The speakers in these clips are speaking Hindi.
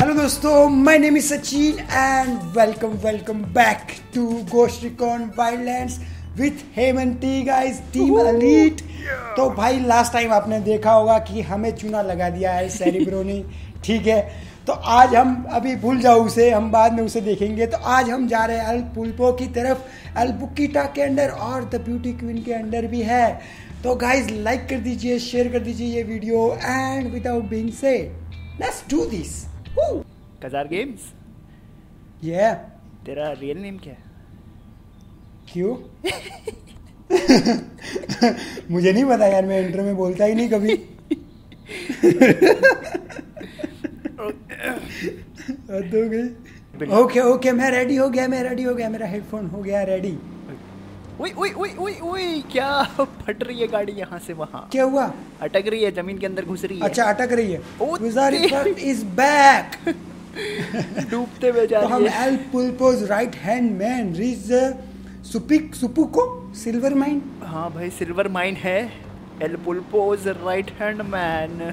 हेलो दोस्तों my name is Sachin and welcome welcome back to Ghost Recon Wildlands with Hemanti guys team elite तो भाई लास्ट टाइम आपने देखा होगा कि हमें चूना लगा दिया है सेरिब्रो ने ठीक है? तो आज हम अभी भूल जाओ उसे हम बाद में उसे देखेंगे। तो आज हम जा रहे हैं अल पुल्पो की तरफ़। अल बुकीटा के अंडर और द ब्यूटी क्वीन के अंडर भी है। तो गाइज़ लाइक कर दीजिए शेयर कर दीजिए ये वीडियो एंड विदाउट बीइंग से लेट्स डू दिस कजार गेम्स ये तेरा रियल नेम क्या है? क्यों मुझे नहीं पता यार मैं इंटर में बोलता ही नहीं कभी। हो गई। ओके ओके मैं रेडी हो गया मैं रेडी हो गया मेरा हेडफोन हो गया रेडी ओए ओए ओए ओए ओए क्या फट रही है गाड़ी यहाँ से वहाँ? क्या हुआ? अटक रही है ज़मीन के अंदर घुस रही है। अच्छा अटक रही है। इज़ बैक डूबते हुए जा तो हम रही है। El Pulpo's right hand man रीज सुपिक सुपुको सिल्वर माइन हाँ भाई सिल्वर माइन है। El Pulpo's right hand man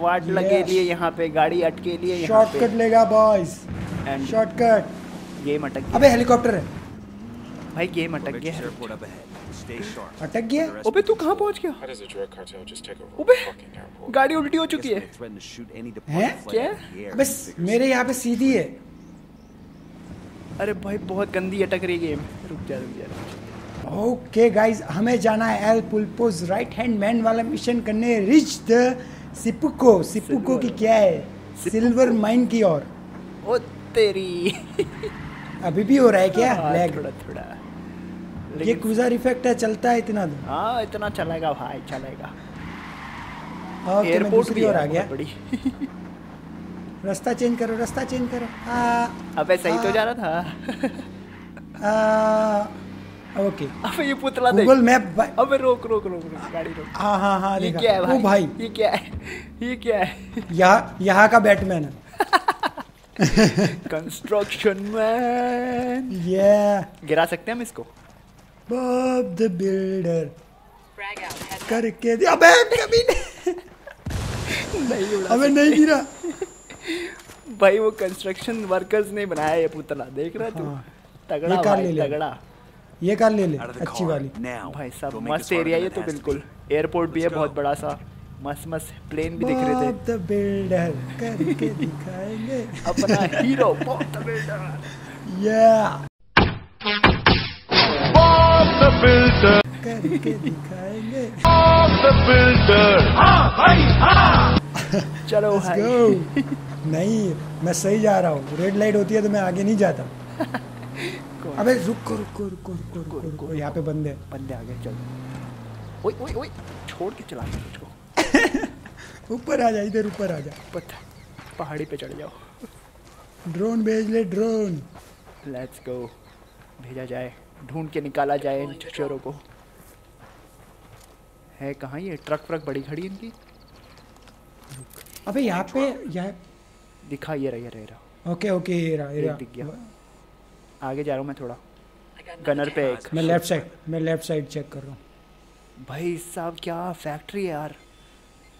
वाट लगे लिए यहाँ पे गाड़ी अटके लिए शॉर्टकट लेगा बॉयज़ शॉर्टकट गेम अटक अबे हेलीकॉप्टर है। भाई गेम अटक गया। है. अटक गया? ओबे तू कहाँ पहुँच गया? ओबे? गाड़ी उल्टी हो चुकी है। हैं? क्या? बस मेरे यहाँ पे सीधी है। अरे भाई बहुत गंदी अटक रही गेम। रुक जा रुक जा ओके गाइस हमें जाना है El Pulpo's right hand man वाला मिशन करने रिच द सिपुको। सिपुको की क्या है? सिल्वर माइन की ओर ओ तेरी। अभी भी हो रहा है क्या? हाँ, लैग थोड़ा थोड़ा। ये क्रूजर इफ़ेक्ट है चलता है इतना तो हाँ इतना चलेगा भाई चलेगा। एयरपोर्ट भी है आ गया। बड़ी। रास्ता चेंज करो रास्ता चेंज करो। आ, अबे सही तो जा रहा था। आ, ओके। अबे ये पुतला देख। गूगल मैप अबे रोक रोक रोक रोक गाड़ी रोक। हाँ हाँ हाँ ये क्या है भाई ओ भाई? ये क्या है? ये क्या है? यहाँ यहाँ का बैटमैन है। कंस्ट्रक्शन मैन ये गिरा सकते हैं हम इसको? बॉब द बिल्डर करके दिया। अबे कभी नहीं। नहीं उड़ा अबे नहीं गिरा। भाई वो कंस्ट्रक्शन वर्कर्स ने बनाया ये पुतला। देख रहा तू? हाँ। तगड़ा ये कार ले ले। तगड़ा। ये कार ले ले अच्छी वाली। भाई साहब मस्त एरिया ये तो बिल्कुल। एयरपोर्ट भी है बहुत बड़ा सा। मस्त मस्त प्लेन भी दिख रहे बॉब थे द बिल्डर करके दिखाएँगे। अपना हीरो बहुत या करके दिखाएँगे। चलो Let's भाई। go. नहीं मैं सही जा रहा हूँ। रेड लाइट होती है तो मैं आगे नहीं जाता। अबे रुको रुको रुको रुको रुको रुको। यहाँ पे बंदे बंदे आ गए चलो। ओए ओए ओए छोड़ के चला मुझको ऊपर आ जा इधर ऊपर आ जा। पत्थर पहाड़ी पे चढ़ जाओ। ड्रोन भेज ले ड्रोन लेट्स गो भेजा जाए। ढूंढ के निकाला जाए इन चोरों को। है कहाँ ये ट्रक व्रक बड़ी खड़ी इनकी? अबे यहाँ पे यहाँ दिखा ये रहा ये रहा, रहा। ओके ओके ये रहा ये रहा। दिख गया। आगे जा रहा हूँ मैं थोड़ा। गनर पे एक। मैं लेफ़्ट साइड मैं लेफ़्ट साइड चेक कर रहा हूँ। भाई साहब क्या फैक्ट्री है यार।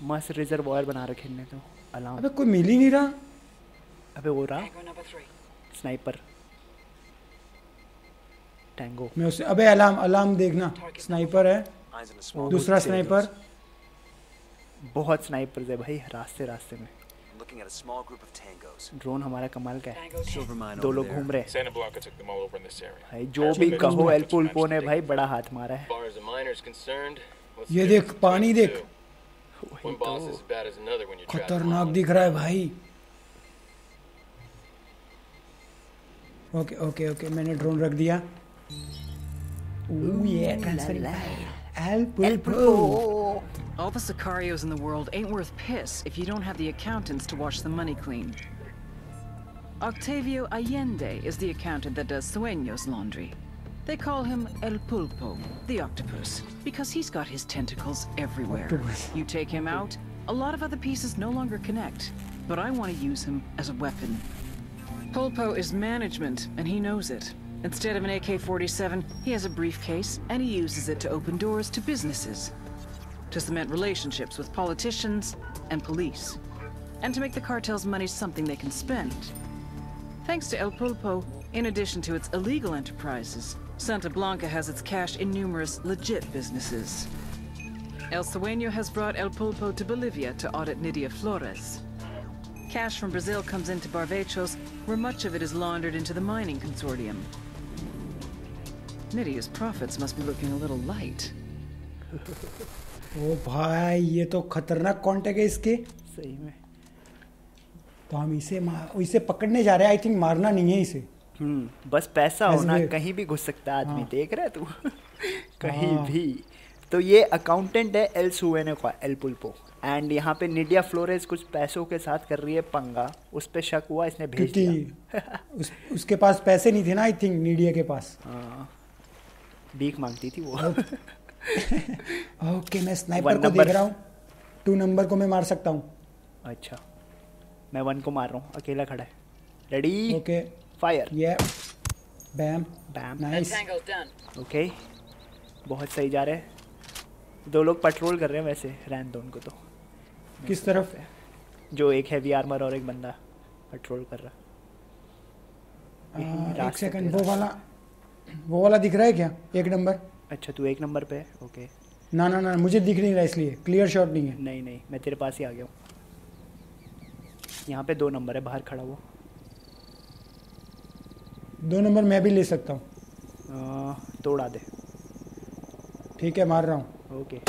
मस्त रिजर्वायर बना रखे इनने तो। अलार्म अबे कोई मिल ही नहीं रहा। अबे वो रहा. स्नाइपर टैंगो मैं उसे अबे अलार्म अलार्म देखना। स्नाइपर है। दूसरा स्नाइपर। बहुत स्नाइपर है भाई रास्ते रास्ते में। ड्रोन हमारा कमाल का है। दो लोग घूम रहे हैं। जो भी कहो एल ने भाई बड़ा हाथ मारा है। ये देख पानी देख। तो। खतरनाक दिख रहा है भाई। ओके ओके ओके मैंने ड्रोन रख दिया। Ooh, yeah, transferring El Pulpo. All the Sicarios in the world ain't worth piss if you don't have the accountants to wash the money clean. Octavio Allende is the accountant that does Sueño's laundry. They call him El Pulpo, the octopus, because he's got his tentacles everywhere. Octopus. You take him out, a lot of other pieces no longer connect, but I want to use him as a weapon. Pulpo is management, and he knows it. Instead of an AK 47, he has a briefcase, and he uses it to open doors to businesses, to cement relationships with politicians and police. and to make the cartel's money something they can spend. Thanks to El Pulpo, in addition to its illegal enterprises, Santa Blanca has its cash in numerous legit businesses. El Sueño has brought El Pulpo to Bolivia to audit Nidia Flores. Cash from Brazil comes into Barvechos, where much of it is laundered into the mining consortium. Nidia's profits must be looking a little light. ओ भाई ये तो खतरनाक कांटेक्ट है इसके। सही में। तो हम इसे मार इसे पकड़ने जा रहे हैं। आई थिंक मारना नहीं है इसे। हम्म बस पैसा होना कहीं भी घुस सकता है आदमी। हाँ। देख रहा है तू? कहीं हाँ। भी। तो ये अकाउंटेंट है एल सुवेने का एल पुल्पो एंड यहाँ पे निडिया फ्लोरेस कुछ पैसों के साथ कर रही है पंगा। उस पे शक हुआ इसने भेज दिया। उस, उसके पास पैसे नहीं थे ना आई थिंक मीडिया के पास। हाँ। भीख मांगती थी वो। ओके मैं स्नाइपर को देख रहा हूँ। टू नंबर को मैं मार सकता हूँ। अच्छा। मैं वन को मार रहा हूँ। अकेला खड़ा है। Ready okay. फायर ये बैम बैम नाइस ओके बहुत सही जा रहे हैं। दो लोग पेट्रोल कर रहे हैं वैसे रैन दो उनको तो। किस तरफ़? है जो एक हैवी आर्मर और एक बंदा पेट्रोल कर रहा। आ, एक सेकंड वो वाला वो वाला दिख रहा है क्या? एक नंबर। अच्छा तू एक नंबर पे है? ओके ना ना ना मुझे दिख नहीं रहा इसलिए। क्लियर शॉट नहीं है। नहीं नहीं मैं तेरे पास ही आ गया हूँ। यहाँ पे दो नंबर है बाहर खड़ा वो दो नंबर मैं भी ले सकता हूँ। तोड़ा दे। ठीक है मार रहा हूँ। ओके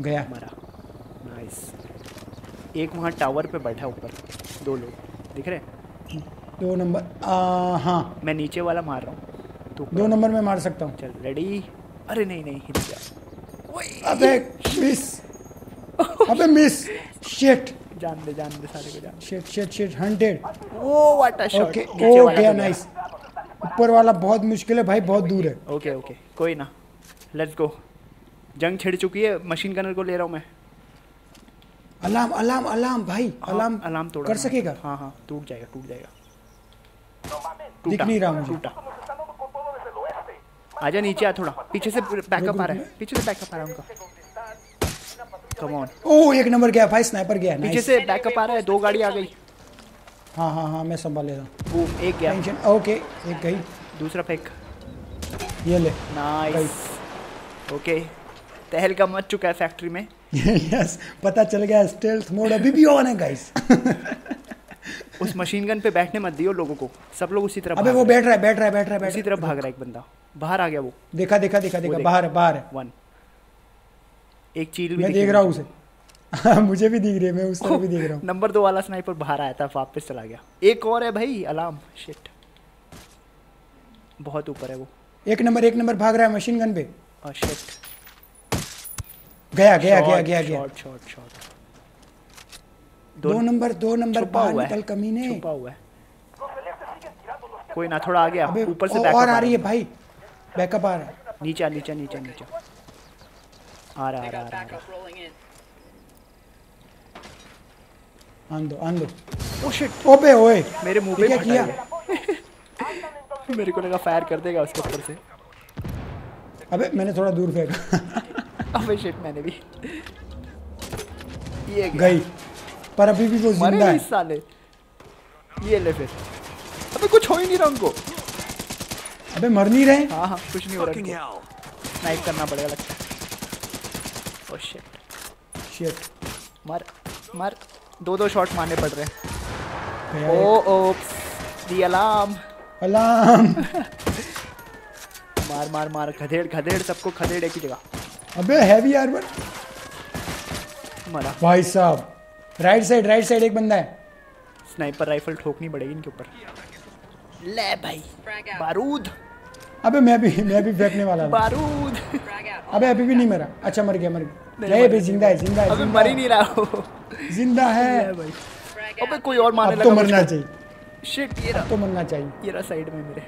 गया। मरा। नाइस एक वहाँ टावर पे बैठा ऊपर। दो लोग। दिख रहे हैं? दो नंबर हाँ। मैं नीचे वाला मार रहा हूँ। दो नंबर में मार सकता हूँ। चल रेडी अरे नहीं नहीं हिल गया अबे मिस अबे मिस शिट जान दे जान दे सारे को जान shit shit shit hunted oh what a shot okay ओ गया। नाइस ऊपर वाला बहुत मुश्किल है भाई बहुत दूर है। ओके ओके कोई ना। लेट्स गो जंग छिड़ चुकी है मशीन गनर को ले रहा हूँ मैं। अलार्म अलार्म अलार्म भाई हाँ, अलार्म अलार्म तोड़ा कर सकेगा? हाँ हाँ टूट जाएगा टूट जाएगा। दिख नहीं रहा मुझे। टूटा। आजा नीचे आ थोड़ा। पीछे से बैकअप आ रहा है। पीछे से बैकअप आ रहा है उनका। कम ऑन ओ एक नंबर गया भाई स्नाइपर गया। पीछे से बैकअप आ रहा है। दो गाड़ी आ गई। हाँ हाँ हाँ मैं संभाल ले रहा हूँ। एक गया। टेंशन ओके एक गई। दूसरा फेंक ये ले। नाइस ओके तहलका मच चुका है फैक्ट्री में। यस पता चल गया स्टेल्थ मोड अभी भी ऑन है गाइस उस मशीन गन पे बैठने मत दियो लोगों को। सब लोग उसी तरफ़ अबे वो बैठ रहा है बैठ रहा है बैठ रहा है उसी तरफ़ भाग रहा है एक बंदा। बाहर आ गया वो। देखा देखा देखा देखा बाहर बाहर है। वन एक चील भी मैं देख रहा हूँ। उसे। हाँ, मुझे भी दिख रही है मैं उस तरफ़ भी देख रहा हूँ। नंबर दो वाला स्नाइपर बाहर आया था वापस चला गया। एक और है भाई अलार्म। शिट बहुत ऊपर है वो। एक नंबर एक नंबर भाग रहा है मशीन गन पे। और शिट गया गया गया गया गया। शॉट शॉट दो नंबर दो नंबर बाहर हुआ निकल कमीने। छुपा हुआ है। कोई ना थोड़ा आ गया ऊपर से और बैकअप आ रही है भाई। बैकअप आ रहा है। नीचे नीचे नीचे नीचे। आ रहा आ रहा आ रहा आ backup आन दो आन दो ओ शिट ओबे ओए। मेरे मुँह पे क्या किया? मेरे को लगा फायर कर देगा उसके ऊपर से। अबे मैंने थोड़ा दूर फेंका। अबे शिट मैंने भी। ये गई। पर अभी भी वो ज़िंदा है। साले। ये ले फिर। अबे कुछ हो ही नहीं रहा उनको। अबे मर नहीं रहे? हाँ हाँ कुछ नहीं हो रहा स्नाइप करना पड़ेगा लगता है। ओ शिट शिट मर मर। दो दो शॉट मारने पड़ रहे हैं। Oh oops the alarm alarm मार मार मार। खदेड़ खदेड़ सबको खदेड़ एक ही जगह। अबे हैवी आर्मर मरा। भाई साहब। राइट साइड राइट साइड एक बंदा है। स्नाइपर राइफल ठोकनी पड़ेगी इनके ऊपर। ले भाई बारूद। अबे मैं भी मैं भी फेंकने वाला था। बारूद। अबे अभी भी नहीं मरा। अच्छा मर गया मर गया। नहीं, नहीं भाई ज़िंदा है ज़िंदा है अबे मर ही। नहीं रहा हो। ज़िंदा है भाई। अबे कोई और मारने अब तो मरना चाहिए। शिट ये रहा। तो मरना चाहिए। ये रहा साइड में मेरे।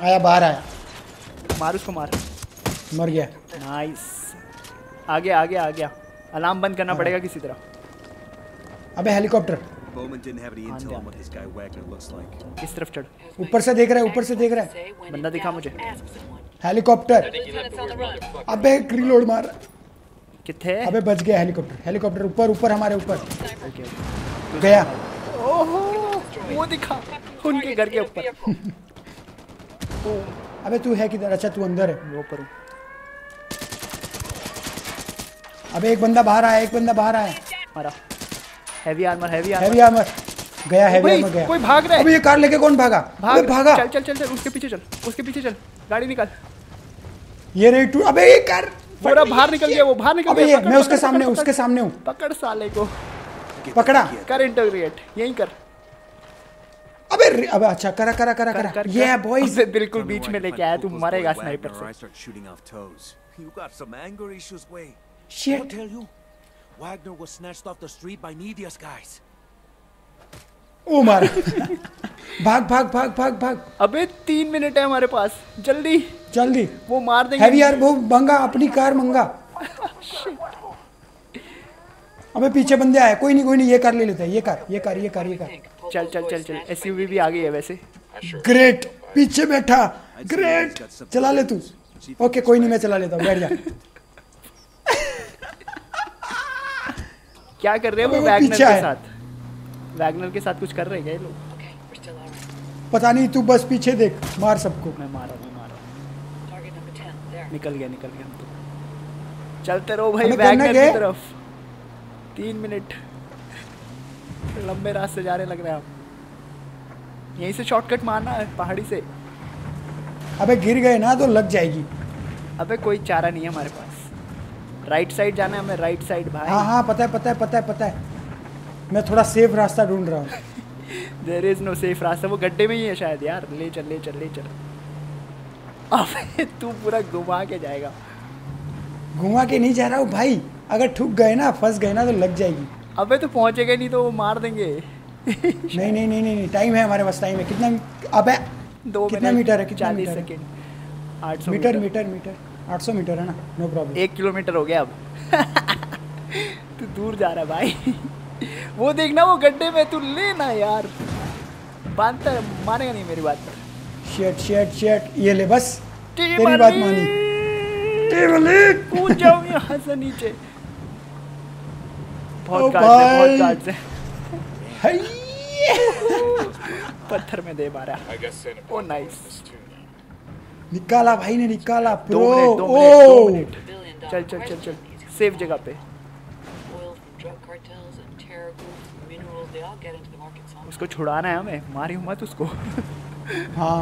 आया बाहर आया। मार उसको मार। मर गया। नाइस आ गया आ गया आ गया अलार्म बंद करना पड़ेगा किसी तरह। अबे हेलीकॉप्टर. इस तरफ़ चढ़? ऊपर से देख रहा है ऊपर से देख रहा है। बंदा दिखा मुझे। हेलीकॉप्टर. अबे रिलोड मार। कितने? अबे बच गया हेलीकॉप्टर। हेलीकॉप्टर ऊपर ऊपर हमारे ऊपर। गया। ओहो वो दिखा। उनके घर के ऊपर। अबे तू है किधर? अच्छा तू अंदर है। वो ऊपर हूँ। अबे एक बंदा बाहर आया एक बंदा बाहर आया। मारा। Heavy armour heavy armour heavy armour गया हैवी आर्मर गया। कोई भाग रहा है। अबे ये कार लेके कौन भागा? भाग। भागा। चल चल चल चल उसके पीछे चल उसके पीछे चल। गाड़ी निकाल। ये नहीं टू अबे ये कार पूरा बाहर निकल गया वो बाहर निकल गया मैं उसके सामने उसके सामने हूँ। पकड़ साले को। पकड़ा। कर इंटरग्रेट यहीं कर। अबे अबे अच्छा करा करा करा करा ये बॉयज़ बिल्कुल बीच में लेके आया तू मरेगा स्नाइपर से. You got some anger issues, way. I'll shit tell you. Wagner was snatched off the street by Nidia's guys. ओ मार भाग भाग भाग भाग भाग अबे तीन मिनट है हमारे पास। जल्दी। जल्दी। वो मार देंगे। हैवी यार वो मंगा अपनी कार मंगा। अबे पीछे बंदे आए। कोई नहीं कोई नहीं ये कार ले लेते हैं। ये कार ये कार ये कार ये कार। चल चल चल चल। एसयूवी भी आ गई है वैसे। ग्रेट पीछे बैठा। ग्रेट चला ले तू। ओके कोई नहीं मैं चला लेता हूँ। बैठ जा। क्या कर रहे हैं वो वैगनर के साथ? वैगनर के साथ कुछ कर रहे हैं क्या ये लोग. पता नहीं तू बस पीछे देख मार सबको। मैं मारा मैं मारा। Target number 10, निकल गया निकल गया हम तो। चलते रहो भाई वैगनर की तरफ़। तीन मिनट। लंबे रास्ते जा रहे लग रहे हैं आप यहीं से शॉर्टकट मारना है पहाड़ी से। अबे गिर गए ना तो लग जाएगी। अबे कोई चारा नहीं है हमारे पास। राइट साइड जाना है हमें राइट साइड भाई। हाँ हाँ पता है पता है पता है पता है। मैं थोड़ा सेफ़ रास्ता ढूंढ रहा हूँ। देर इज़ नो सेफ़ रास्ता वो गड्ढे में ही है शायद यार। ले चल ले चल ले चल। अबे तू पूरा घुमा के जाएगा। घुमा के नहीं जा रहा हूँ भाई। अगर ठुक गए ना फंस गए ना तो लग जाएगी। अबे तो पहुंचेगा नहीं तो वो मार देंगे। नहीं नहीं नहीं नहीं टाइम है हमारे पास टाइम है। कितना अबे दो कितना मीटर है कितना मीटर? सेकेंड आठ सौ मीटर। Metre metre. 800 मीटर है ना? नो प्रॉब्लम एक किलोमीटर हो गया अब। तू दूर जा रहा भाई। वो देखना वो गड्ढे में तू लेना यार। बांधता मानेगा नहीं मेरी बात पर। शेट शेट शेट ये ले बस। तेरी बात मानी। कूद जाऊँ यहाँ से नीचे। ओ बहुत काट से बहुत काट से पत्थर में दे मारा। I guess Santa Oh, Barbara nice. knows this too now. निकाला भाई ने निकाला प्रो ओ dollar चल चल चल चल। सेफ़ जगह पे. उसको छुड़ाना है हमें। मारी मत उसको। हाँ।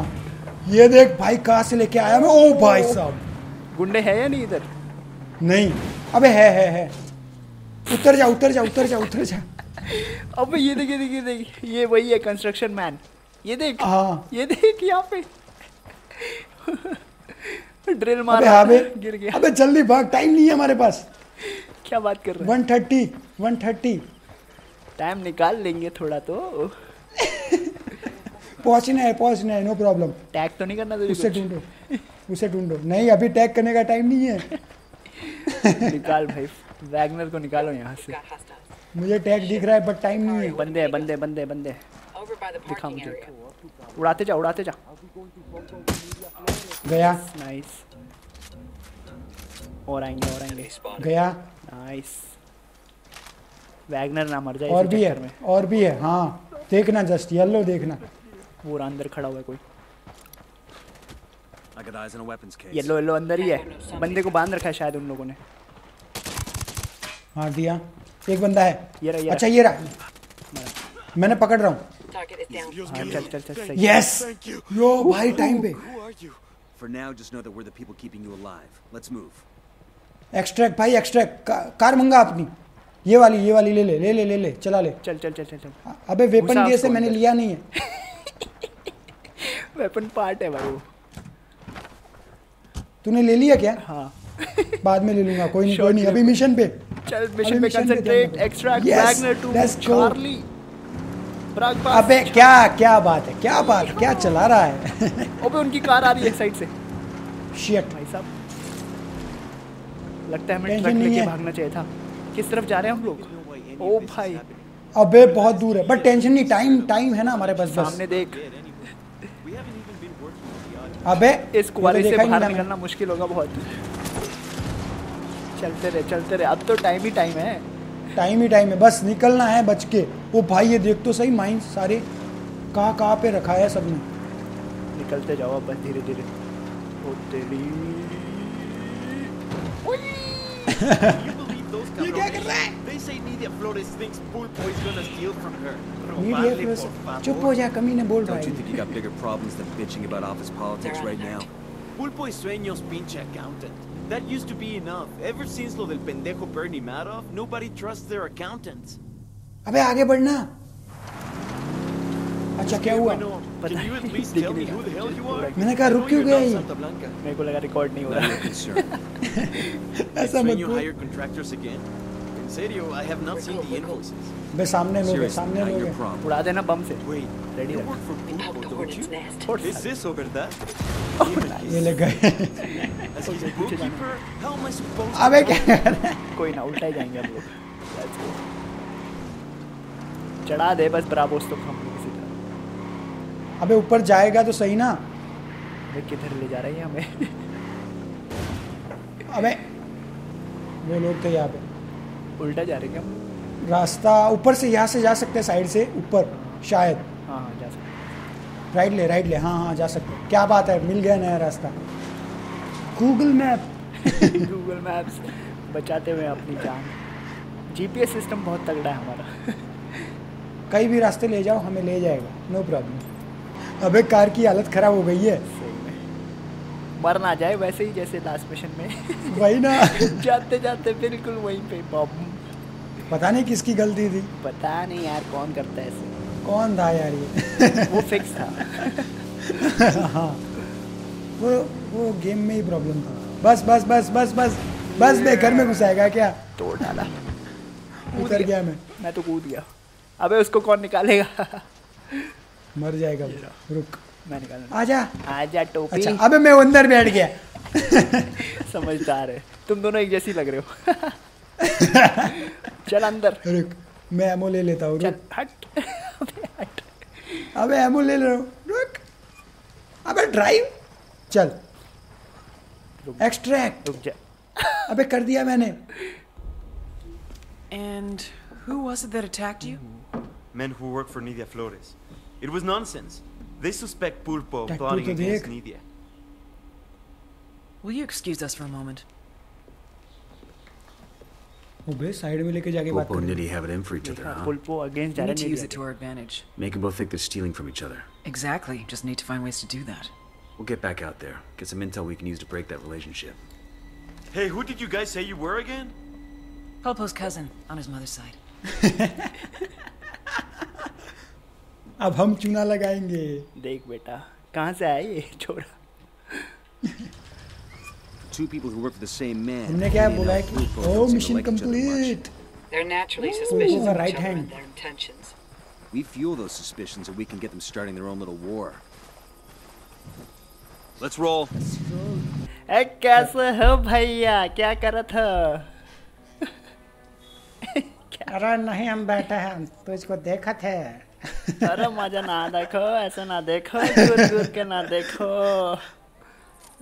ये देख भाई कहाँ से लेके आया मैं? ओ भाई साहब। गुंडे है या नहीं इधर? नहीं। अबे है है है। उतर जा उतर जा उतर जा उतर जा। अबे ये देख ये देख ये देख। ये वही है कंस्ट्रक्शन मैन ये देख। हाँ। ये देख यहाँ पे। ड्रिल अबे मारा हाँ गिर गया। अबे जल्दी भाग टाइम नहीं है हमारे पास। क्या बात कर रहे हैं? 130 130 टाइम निकाल लेंगे थोड़ा तो। पहुँचना है पहुँचना है नो प्रॉब्लम टैग तो नहीं करना उसे ढूंढो उसे ढूंढो। नहीं अभी टैग करने का टाइम नहीं है। निकाल भाई वैगनर को निकालो यहाँ से। मुझे टैग दिख रहा है बट टाइम नहीं है। बंदे बंदे बंदे बंदे। Over by the दिखा parking मुझे। area. उड़ाते जा उड़ाते जा। गया। नाइस और आएँगे और आएँगे। गया। नाइस वैगनर ना मर जाए और भी है में। और भी है हाँ। देखना जस्ट येलो देखना। पूरा अंदर खड़ा हुआ है कोई. येलो येलो अंदर ही है। बंदे को बाँध रखा है शायद उन लोगों ने। हाँ दिया। एक बंदा है। ये रहा ये अच्छा ये रहा। मैंने पकड़ रहा हूँ। Down. रहा। हाँ, चल चल चल यस यो भाई टाइम पे For now, just know that we're the people keeping you alive. Let's move. Extract भाई एक्सट्रैक्ट का, कार मंगा अपनी। ये वाली ये वाली ले ले ले ले ले ले चला ले। चल चल चल चल चल। अबे वेपन दिए से मैंने। लिया नहीं है। वेपन पार्ट है भाई वो। तूने ले लिया क्या? हाँ। बाद में ले लूँगा कोई नहीं कोई नहीं। अभी मिशन पे। चल मिशन पे concentrate. Extract Yes, Wagner to Charlie अबे क्या। क्या बात है? क्या बात है? क्या चला रहा है? अबे उनकी कार आ रही है साइड से। शिट भाई साहब लगता है हमें ट्रक लेके भागना चाहिए था। किस तरफ़ जा रहे हैं हम लोग? ओ भाई। अबे बहुत दूर है। बट टेंशन नहीं टाइम टाइम है ना हमारे पास बस। सामने देख। अबे इस कुआरे से बाहर निकलना मुश्किल होगा बहुत। चलते रहे चलते रहे। अब तो टाइम ही टाइम है। टाइम ही टाइम है बस निकलना है बच के वो भाई ये देख तो सही माइंड सारे कहाँ कहाँ पे रखा है सबने निकलते जाओ अब बस धीरे धीरे ये क्या कर? रहा है. चुप हो जा कमी ने बोल रहा है. Pulpo sueños pinche accountant. That used to be enough. Ever since lo del pendejo Bernie Madoff, nobody trusts their accountants. अबे आगे बढ़ना अच्छा क्या हुआ Bueno, But can you at least दिख tell me नहीं who the hell you are? मैंने कहा I रुक know क्यों you're गया not ये Santa Blanca. मेरे को लगा रिकॉर्ड नहीं हो None of रहा your concern. ऐसा मत बे सामने लोग हैं सामने लोग उड़ा देना बम से। oh, ये लग गए। अबे क्या कोई ना उल्टा ही जाएँगे हम लोग। चढ़ा दे बस ब्रावोस तो हम अबे ऊपर जाएगा तो सही ना? अबे किधर ले जा रही है हमें? अबे वो लोग थे यहाँ पे। उल्टा जा रहे क्या रास्ता ऊपर से यहाँ से जा सकते हैं साइड से ऊपर शायद। हाँ हाँ जा सकते राइट ले राइट ले हाँ हाँ जा सकते क्या बात है मिल गया नया रास्ता। गूगल मैप गूगल मैप्स बचाते हुए अपनी जान। जीपीएस सिस्टम बहुत तगड़ा है हमारा। कहीं भी रास्ते ले जाओ हमें ले जाएगा नो प्रॉब्लम अबे कार की हालत खराब हो गई है। मर ना जाए वैसे ही जैसे लास्ट मिशन में। वही ना। जाते जाते बिल्कुल वहीं पे बम। पता नहीं किसकी गलती थी। पता नहीं यार कौन करता है ऐसे? कौन था यार ये? वो फिक्स था। हाँ। वो वो गेम में ही प्रॉब्लम था। बस बस बस बस बस बस बे घर में घुसाएगा क्या? तोड़ डाला। उतर गया। मैं। मैं तो कूद गया। अबे उसको कौन निकालेगा? मर जाएगा रुक। मैं आजा। आजा टोपी। अच्छा अबे मैं अंदर बैठ गया। समझदार है। तुम दोनों एक जैसी लग रहे हो। चल अंदर। रुक मैं एमओ ले लेता हूँ हट। अबे हट। अबे एमओ ले ले रहा हूँ रुक। अबे ड्राइव चल। एक्सट्रैक्ट रुक जा। अबे कर दिया मैंने। And who was it that attacked you? Men who work for Nidia Flores. It was nonsense. They suspect Pulpo plotting against Nidia. Will you excuse us for a moment? Pulpo and Nidia have it in for each other, huh? Pulpo. We need to use it to our advantage. Make them both think they're stealing from each other. Exactly. Just need to find ways to do that. We'll get back out there. Get some intel we can use to break that relationship. Hey, who did you guys say you were again? Pulpo's cousin, on his mother's side. अब हम चूना लगाएँगे देख बेटा कहाँ से आया ये छोरा Two people who work for the same man. हमने क्या बोला है कि other much. Complete They're naturally Ooh, suspicious of right each other hand. and their intentions. We fuel those suspicions and we can get them starting their own little war. Let's roll. ए कैसे हो भैया क्या कर था अरे नहीं हम बैठे हैं तुझको देखा थे अरे मज़ा ना देखो ऐसे ना देखो दूर दूर के ना देखो।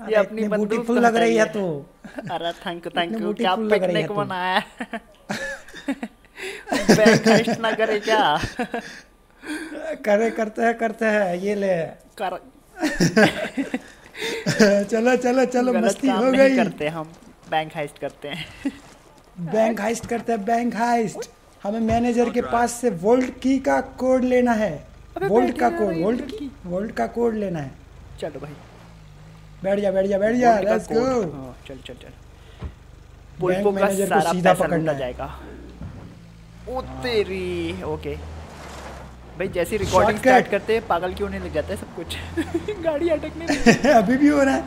ये अपनी ब्यूटीफुल तो लग रही है। तू। अरे थैंक यू थैंक यू। क्या पिकनिक। बनाया बैंक हेस्ट ना करे क्या? करे करते हैं करते हैं ये ले। कर चलो चलो चलो मस्ती हो गई। करते हम। बैंक हाइस्ट करते हैं। बैंक हाइस्ट करते हैं बैंक हाइस्ट हमें मैनेजर के पास से वोल्ट की का कोड लेना है। वोल्ट का कोड वोल्ट की वोल्ट का कोड लेना है। चलो भाई। बैठ जा बैठ जा बैठ जा लेट्स गो हाँ, चल चल चल। पुलपो का मैनेजर को सीधा पकड़ना जाएगा। ओ तेरी ओके। भाई जैसी रिकॉर्डिंग स्टार्ट करते हैं पागल क्यों नहीं लग जाता है सब कुछ? गाड़ी अटकने अभी भी हो रहा है।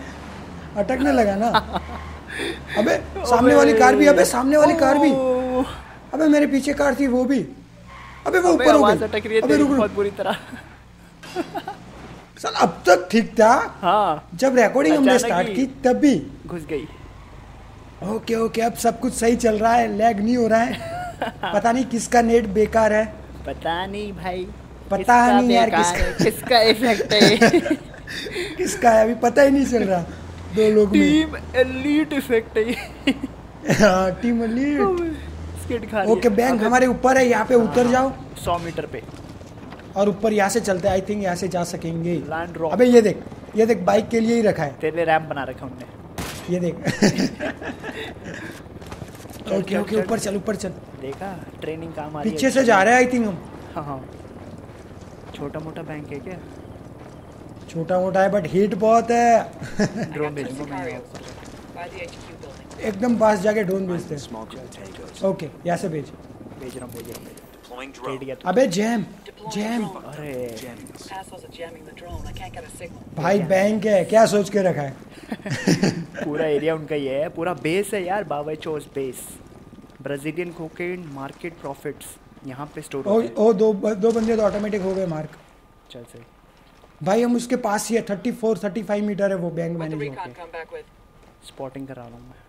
अटकने लगा ना। अबे सामने वाली कार भी अबे सामने वाली कार भी। अबे मेरे पीछे कार थी वो भी। अबे वो ऊपर हो गई। है अबे रुक बहुत बुरी तरह। साला अब तक ठीक था? हाँ। जब रिकॉर्डिंग हमने स्टार्ट की तब भी। घुस गई। ओके ओके अब सब कुछ सही चल रहा है लैग नहीं हो रहा है। पता नहीं किसका नेट बेकार है। पता नहीं भाई। पता नहीं यार किसका- है, किसका इफ़ेक्ट है। किसका है अभी पता ही नहीं चल रहा दो लोग टीम एलीट इफ़ेक्ट है ये। टीम लीड स्किड खा रही ओके बैंक हमारे ऊपर है यहाँ पे उतर जाओ। सौ मीटर पे। और ऊपर यहाँ से चलते आई थिंक यहाँ से जा सकेंगे। Drop. अबे ये देख ये देख बाइक के लिए ही रखा है। तेरे रैंप बना रखा हमने। ये देख। ओके ओके ऊपर चल। ऊपर चल। देखा ट्रेनिंग काम आ रही है। पीछे से जा रहे हैं आई थिंक हम। हाँ हाँ। छोटा मोटा बैंक है क्या? छोटा मोटा है बट हीट बहुत है। ड्रोन भेजूँगा मैं एकदम पास जाके ड्रोन भेजते हैं। ओके यहाँ से भेज। भेज रहा हूँ। अबे जैम जैम अरे. भाई बैंक है क्या सोच के रखा है? पूरा एरिया उनका ये है पूरा बेस है यार बाबा चोस base Brazilian cocaine market profits यहाँ पे स्टोर ओ ओ दो दो बंदे तो ऑटोमेटिक हो गए मार्क चल सही। भाई हम उसके पास ही है thirty four thirty five metre है। वो बैंक मैनेजर स्पॉटिंग करा रहा हूँ मैं।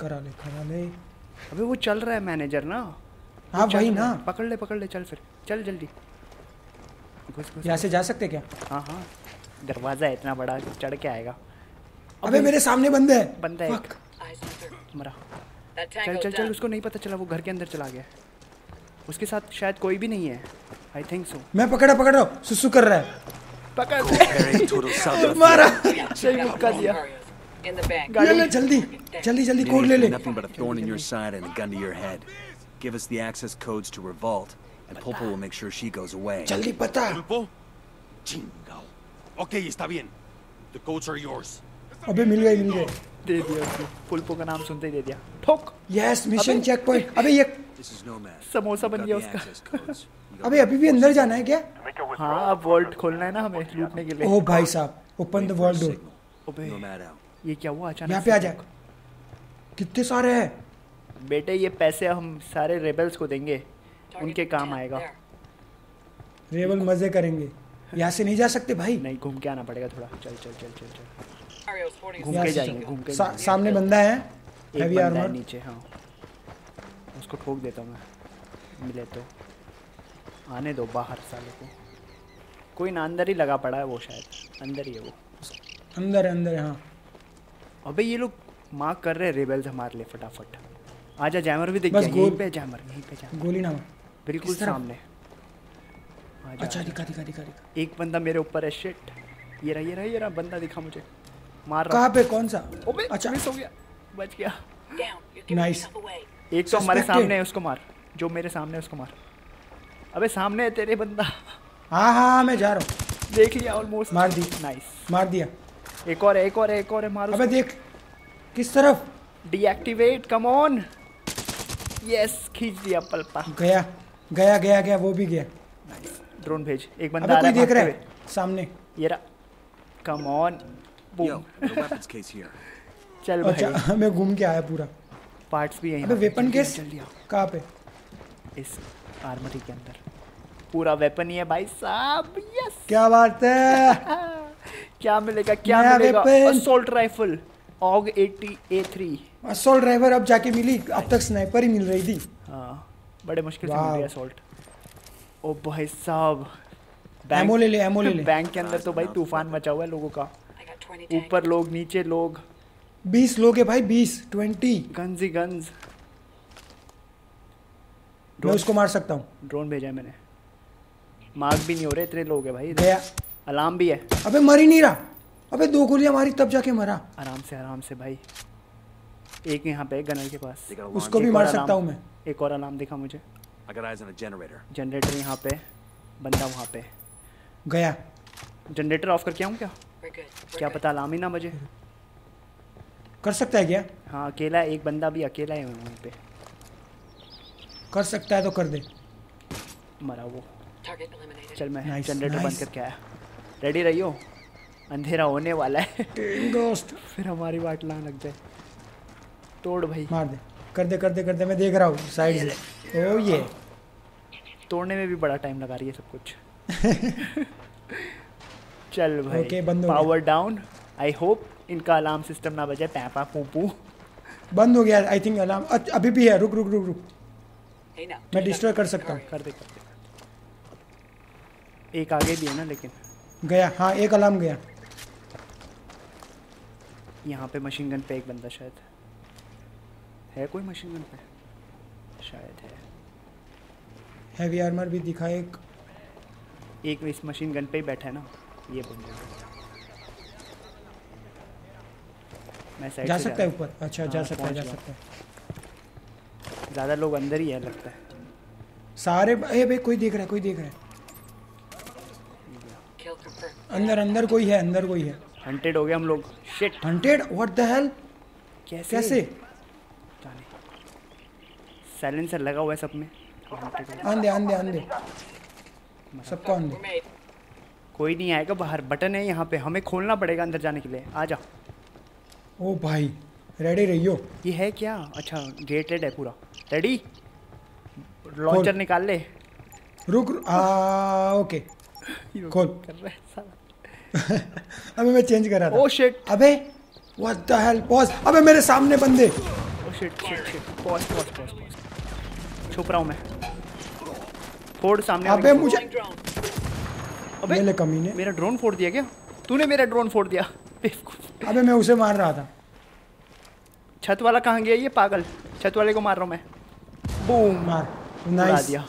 करा ले करा ले। अबे वो चल रहा है मैनेजर ना। हाँ वही ना। पकड़ ले पकड़ ले चल फिर। चल जल्दी। घुस घुस। यहाँ से जा सकते क्या? हाँ हाँ। दरवाज़ा है इतना बड़ा चढ़ के आएगा। अबे मेरे सामने बंदे हैं। बंदा है. मरा। चल चल चल उसको नहीं पता चला वो घर के अंदर चला गया। उसके साथ शायद कोई भी नहीं है। आई थिंक सो मैं पकड़ा पकड़। रहा हूँ सुसु कर रहा है। पकड़. मारा। सही मुक्का दिया. In the bank. ले ले जल्दी जल्दी जल्दी कोड ले ले Nothing but a thorn in your side and a gun to your head. Give us the access codes to Revolt, and Pulpo will make sure she goes away. जल्दी पता ¿Pulpo? Chingao. Ok, está bien. The codes are yours. अबे मिल गए मिल गए दे दिया उसको पुलपो का नाम सुनते ही दे दिया ठोक यस मिशन चेक पॉइंट अबे ये. समोसा बन गया उसका अबे अभी भी अंदर जाना है क्या हाँ अब वॉल्ट खोलना है ना हमें लूटने के लिए ओ भाई साहब ओपन द वर्ल्ड डोर ये क्या हुआ अचानक यहाँ पे आ से? जा कितने सारे हैं? बेटे ये पैसे हम सारे रेबल्स को देंगे। उनके काम आएगा. रेवल मज़े करेंगे। यहाँ से नहीं जा सकते भाई? नहीं घूम के आना पड़ेगा थोड़ा। चल चल चल चल चल। घूम के जाएँगे घूम के सा, सामने बंदा है हैवी बंदा है आर्मर नीचे हाँ। उसको ठोक देता हूँ मैं। मिले तो। आने दो बाहर साले को। कोई ना अंदर ही लगा पड़ा है वो शायद। अंदर ही है वो। अंदर है अंदर है हाँ। अबे ये लोग मार्क कर रहे हैं रेबल्स हमारे लिए फटाफट। आजा जैमर भी दिख बस गोल- पे जैमर यहीं पे जैमर गोली ना बिल्कुल सामने। आजा, अच्छा दिखा दिखा दिखा दिखा। एक बंदा मेरे ऊपर है शिट ये रहा ये रहा ये रहा बंदा दिखा मुझे। मार रहा। कहाँ पे? कौन सा? ओबे अच्छा। मिस हो गया। बच गया। Away. एक तो हमारे सामने है उसको मार। जो मेरे सामने है उसको मार। अबे सामने है तेरे बंदा। हाँ हाँ हाँ मैं जा रहा हूँ। देख लिया ऑलमोस्ट मार दी। नाइस मार दिया। एक और है एक और है एक और है मारो अबे देख किस तरफ़? डीएक्टिवेट कम ऑन यस खींच दिया पलपा गया गया गया गया वो भी गया। ड्रोन भेज। एक बंदा आ रहा है देख रहा है? सामने। ये रहा। Come on. चल अच्छा भाई। मैं घूम के आया पूरा। पार्ट्स भी है अबे पे। वेपन केस कहाँ पे? इस आर्मरी के अंदर। पूरा वेपन ही है भाई साहब। यस क्या बात है? क्या मिलेगा क्या मिलेगा। Assault rifle AUG 80 A3 assault driver अब जाके मिली अब तक स्नाइपर ही मिल रही थी। हाँ बड़े मुश्किल से मिल है असोल्ट ओ भाई साहब एमो ले ले एमो ले ले। बैंक के अंदर तो भाई तूफ़ान मचा हुआ है लोगों का। I got 20 tank. ऊपर लोग नीचे लोग। बीस लोग है भाई बीस ट्वेंटी गन्स ही गन्स मैं उसको मार सकता हूँ। ड्रोन भेजा है मैंने। मार्क भी नहीं हो रहे इतने लोग है भाई गया अलार्म भी है। अबे मर ही नहीं रहा। अबे दो गोलियाँ मारी तब जाके मरा। आराम से आराम से भाई। एक यहाँ पे गनर के पास। उसको भी मार सकता हूँ मैं। एक और अलार्म दिखा मुझे। generator. जनरेटर यहाँ पे बंदा वहाँ पे। गया। जनरेटर ऑफ़ करके आऊँ क्या? क्या पता अलार्म ही ना बजे। कर सकता है क्या? हाँ अकेला है, एक बंदा भी अकेला है वहीं पे। कर सकता है तो कर दे। मरा वो। चल मैं जनरेटर बंद करके आया। रेडी रहियो? अंधेरा होने वाला है। दोस्त फिर हमारी वाट लान लग जाए। तोड़ भाई। मार दे। कर दे कर दे कर दे मैं देख रहा हूँ साइड से। ओ ये। तोड़ने में भी बड़ा टाइम लगा रही है सब कुछ। चल भाई Okay, बंद हो गया। पावर डाउन आई होप इनका अलार्म सिस्टम ना बजे पैपा पू बंद हो गया आई थिंक अलार्म अभी भी है रुक रुक रुक रुक। मैं डिस्ट्रॉय कर सकता हूँ। कर दे कर दे। एक आगे भी है ना लेकिन। गया। हाँ एक अलार्म गया। यहाँ पे मशीन गन पे एक बंदा शायद है। कोई मशीन गन पे? शायद है। हैवी आर्मर भी दिखा एक। एक इस मशीन गन पे ही बैठा है ना? ये बंदा मैं साइड जा सकता है ऊपर? अच्छा हाँ, जा सकता है जा सकता है। ज़्यादा लोग अंदर ही है लगता है। सारे ए भाई कोई देख रहा है कोई देख रहा है. अंदर अंदर कोई है अंदर कोई है। हंटेड हो गए हम लोग। Shit hunted what the hell कैसे? कैसे? साइलेंसर लगा हुआ है सब में। आंधे आंधे आंधे। सबको आंधे कोई नहीं आएगा बाहर बटन है यहाँ पे। हमें खोलना पड़ेगा अंदर जाने के लिए। आ जा। ओ भाई रेडी रहियो ये है क्या? अच्छा गेटेड है पूरा। रेडी लॉन्चर निकाल ले। रुक रुक- आ ओके। खोल कर रहा है साला? अबे मैं चेंज कर रहा था। ओ शिट अबे व्हाट द हेल पॉज अबे मेरे सामने बंदे। ओ shit shit shit pause pause pause pause छुप रहा हूँ मैं। फोड़ सामने अबे मुझे अबे ले कमीने। मेरा ड्रोन फोड़ दिया क्या? तूने मेरा ड्रोन फोड़ दिया। अबे मैं उसे मार रहा था। छत वाला कहाँ गया ये पागल? छत वाले को मार रहा हूँ मैं। बूम मार। नाइस दिया।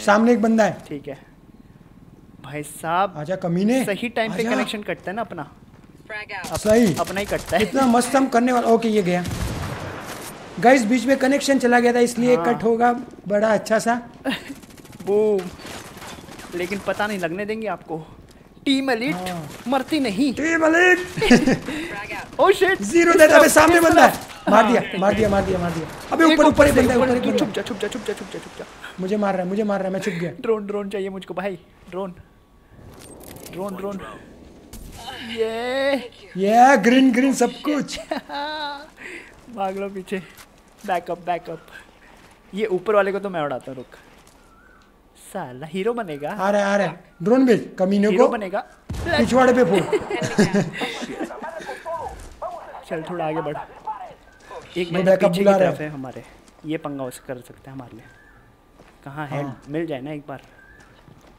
सामने एक बंदा है। ठीक है। भाई साहब आजा कमीने। सही टाइम पे कनेक्शन कटता है ना अपना। Frag out. अप- सही अपना ही कटता है। इतना मस्त हम करने वाला ओके ये गया। गाइस बीच में कनेक्शन चला गया था इसलिए हाँ। कट होगा। बड़ा अच्छा सा। बूम लेकिन पता नहीं लगने देंगे आपको। टीम एलिट हाँ। मरती नहीं। Team out. Oh shit zero देता अबे सामने बंदा है। मार दिया मार दिया मार दिया मार दिया। अबे ऊपर ऊपर एक बंदा है ऊपर बंदा छुप जा छुप जा छुप जा छुप जा छुप जा। मुझे मार रहा है मुझे मार रहा है मैं छुप गया। ड्रोन ड्रोन चाहिए मुझको भाई। ड्रोन ड्रोन ड्रोन ये ये ग्रीन ग्रीन सब कुछ भाग लो पीछे. बैकअप बैकअप ये ऊपर वाले को तो मैं उड़ाता हूँ रुक. साला हीरो बनेगा? आ रहा आ रहा ड्रोन भेज कमीने को. बनेगा? पिछवाड़े पे फोड़. चल थोड़ा आगे बढ़. एक मैं बंदा पीछे की बुला रहा तरफ़ है हमारे. ये पंगा उस कर सकते हैं हमारे लिए. कहाँ है? हाँ। मिल जाए ना एक बार.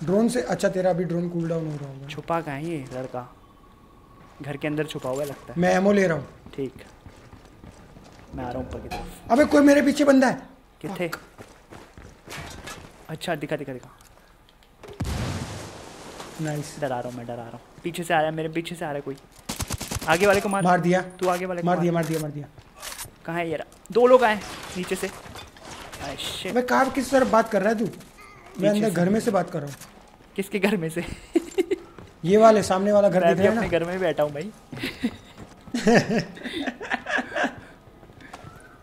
ड्रोन से अच्छा तेरा अभी ड्रोन कूल डाउन हो रहा होगा। छुपा कहाँ है ये लड़का? घर के अंदर छुपा हुआ लगता है। मैं एमओ ले रहा हूँ। ठीक। मैं आ रहा हूँ ऊपर की तरफ़। अबे कोई मेरे पीछे बंदा है। कितने अच्छा दिखा दिखा दिखा। नाइस डरा रहा हूँ मैं डरा रहा हूँ। पीछे से आ रहा है मेरे पीछे से आ रहा है कोई। आगे वाले को मार। मार दिया। तू आगे वाले को मार दिया मार दिया मार दिया। कहाँ है ये? दो लोग आए नीचे से. अबे कहाँ किस तरफ़ बात कर रहा है तू? मैं अंदर घर में से बात कर रहा हूँ। किसके घर में से? ये वाले सामने वाला घर दिख रहा है अपने ना? घर में बैठा हूँ भाई।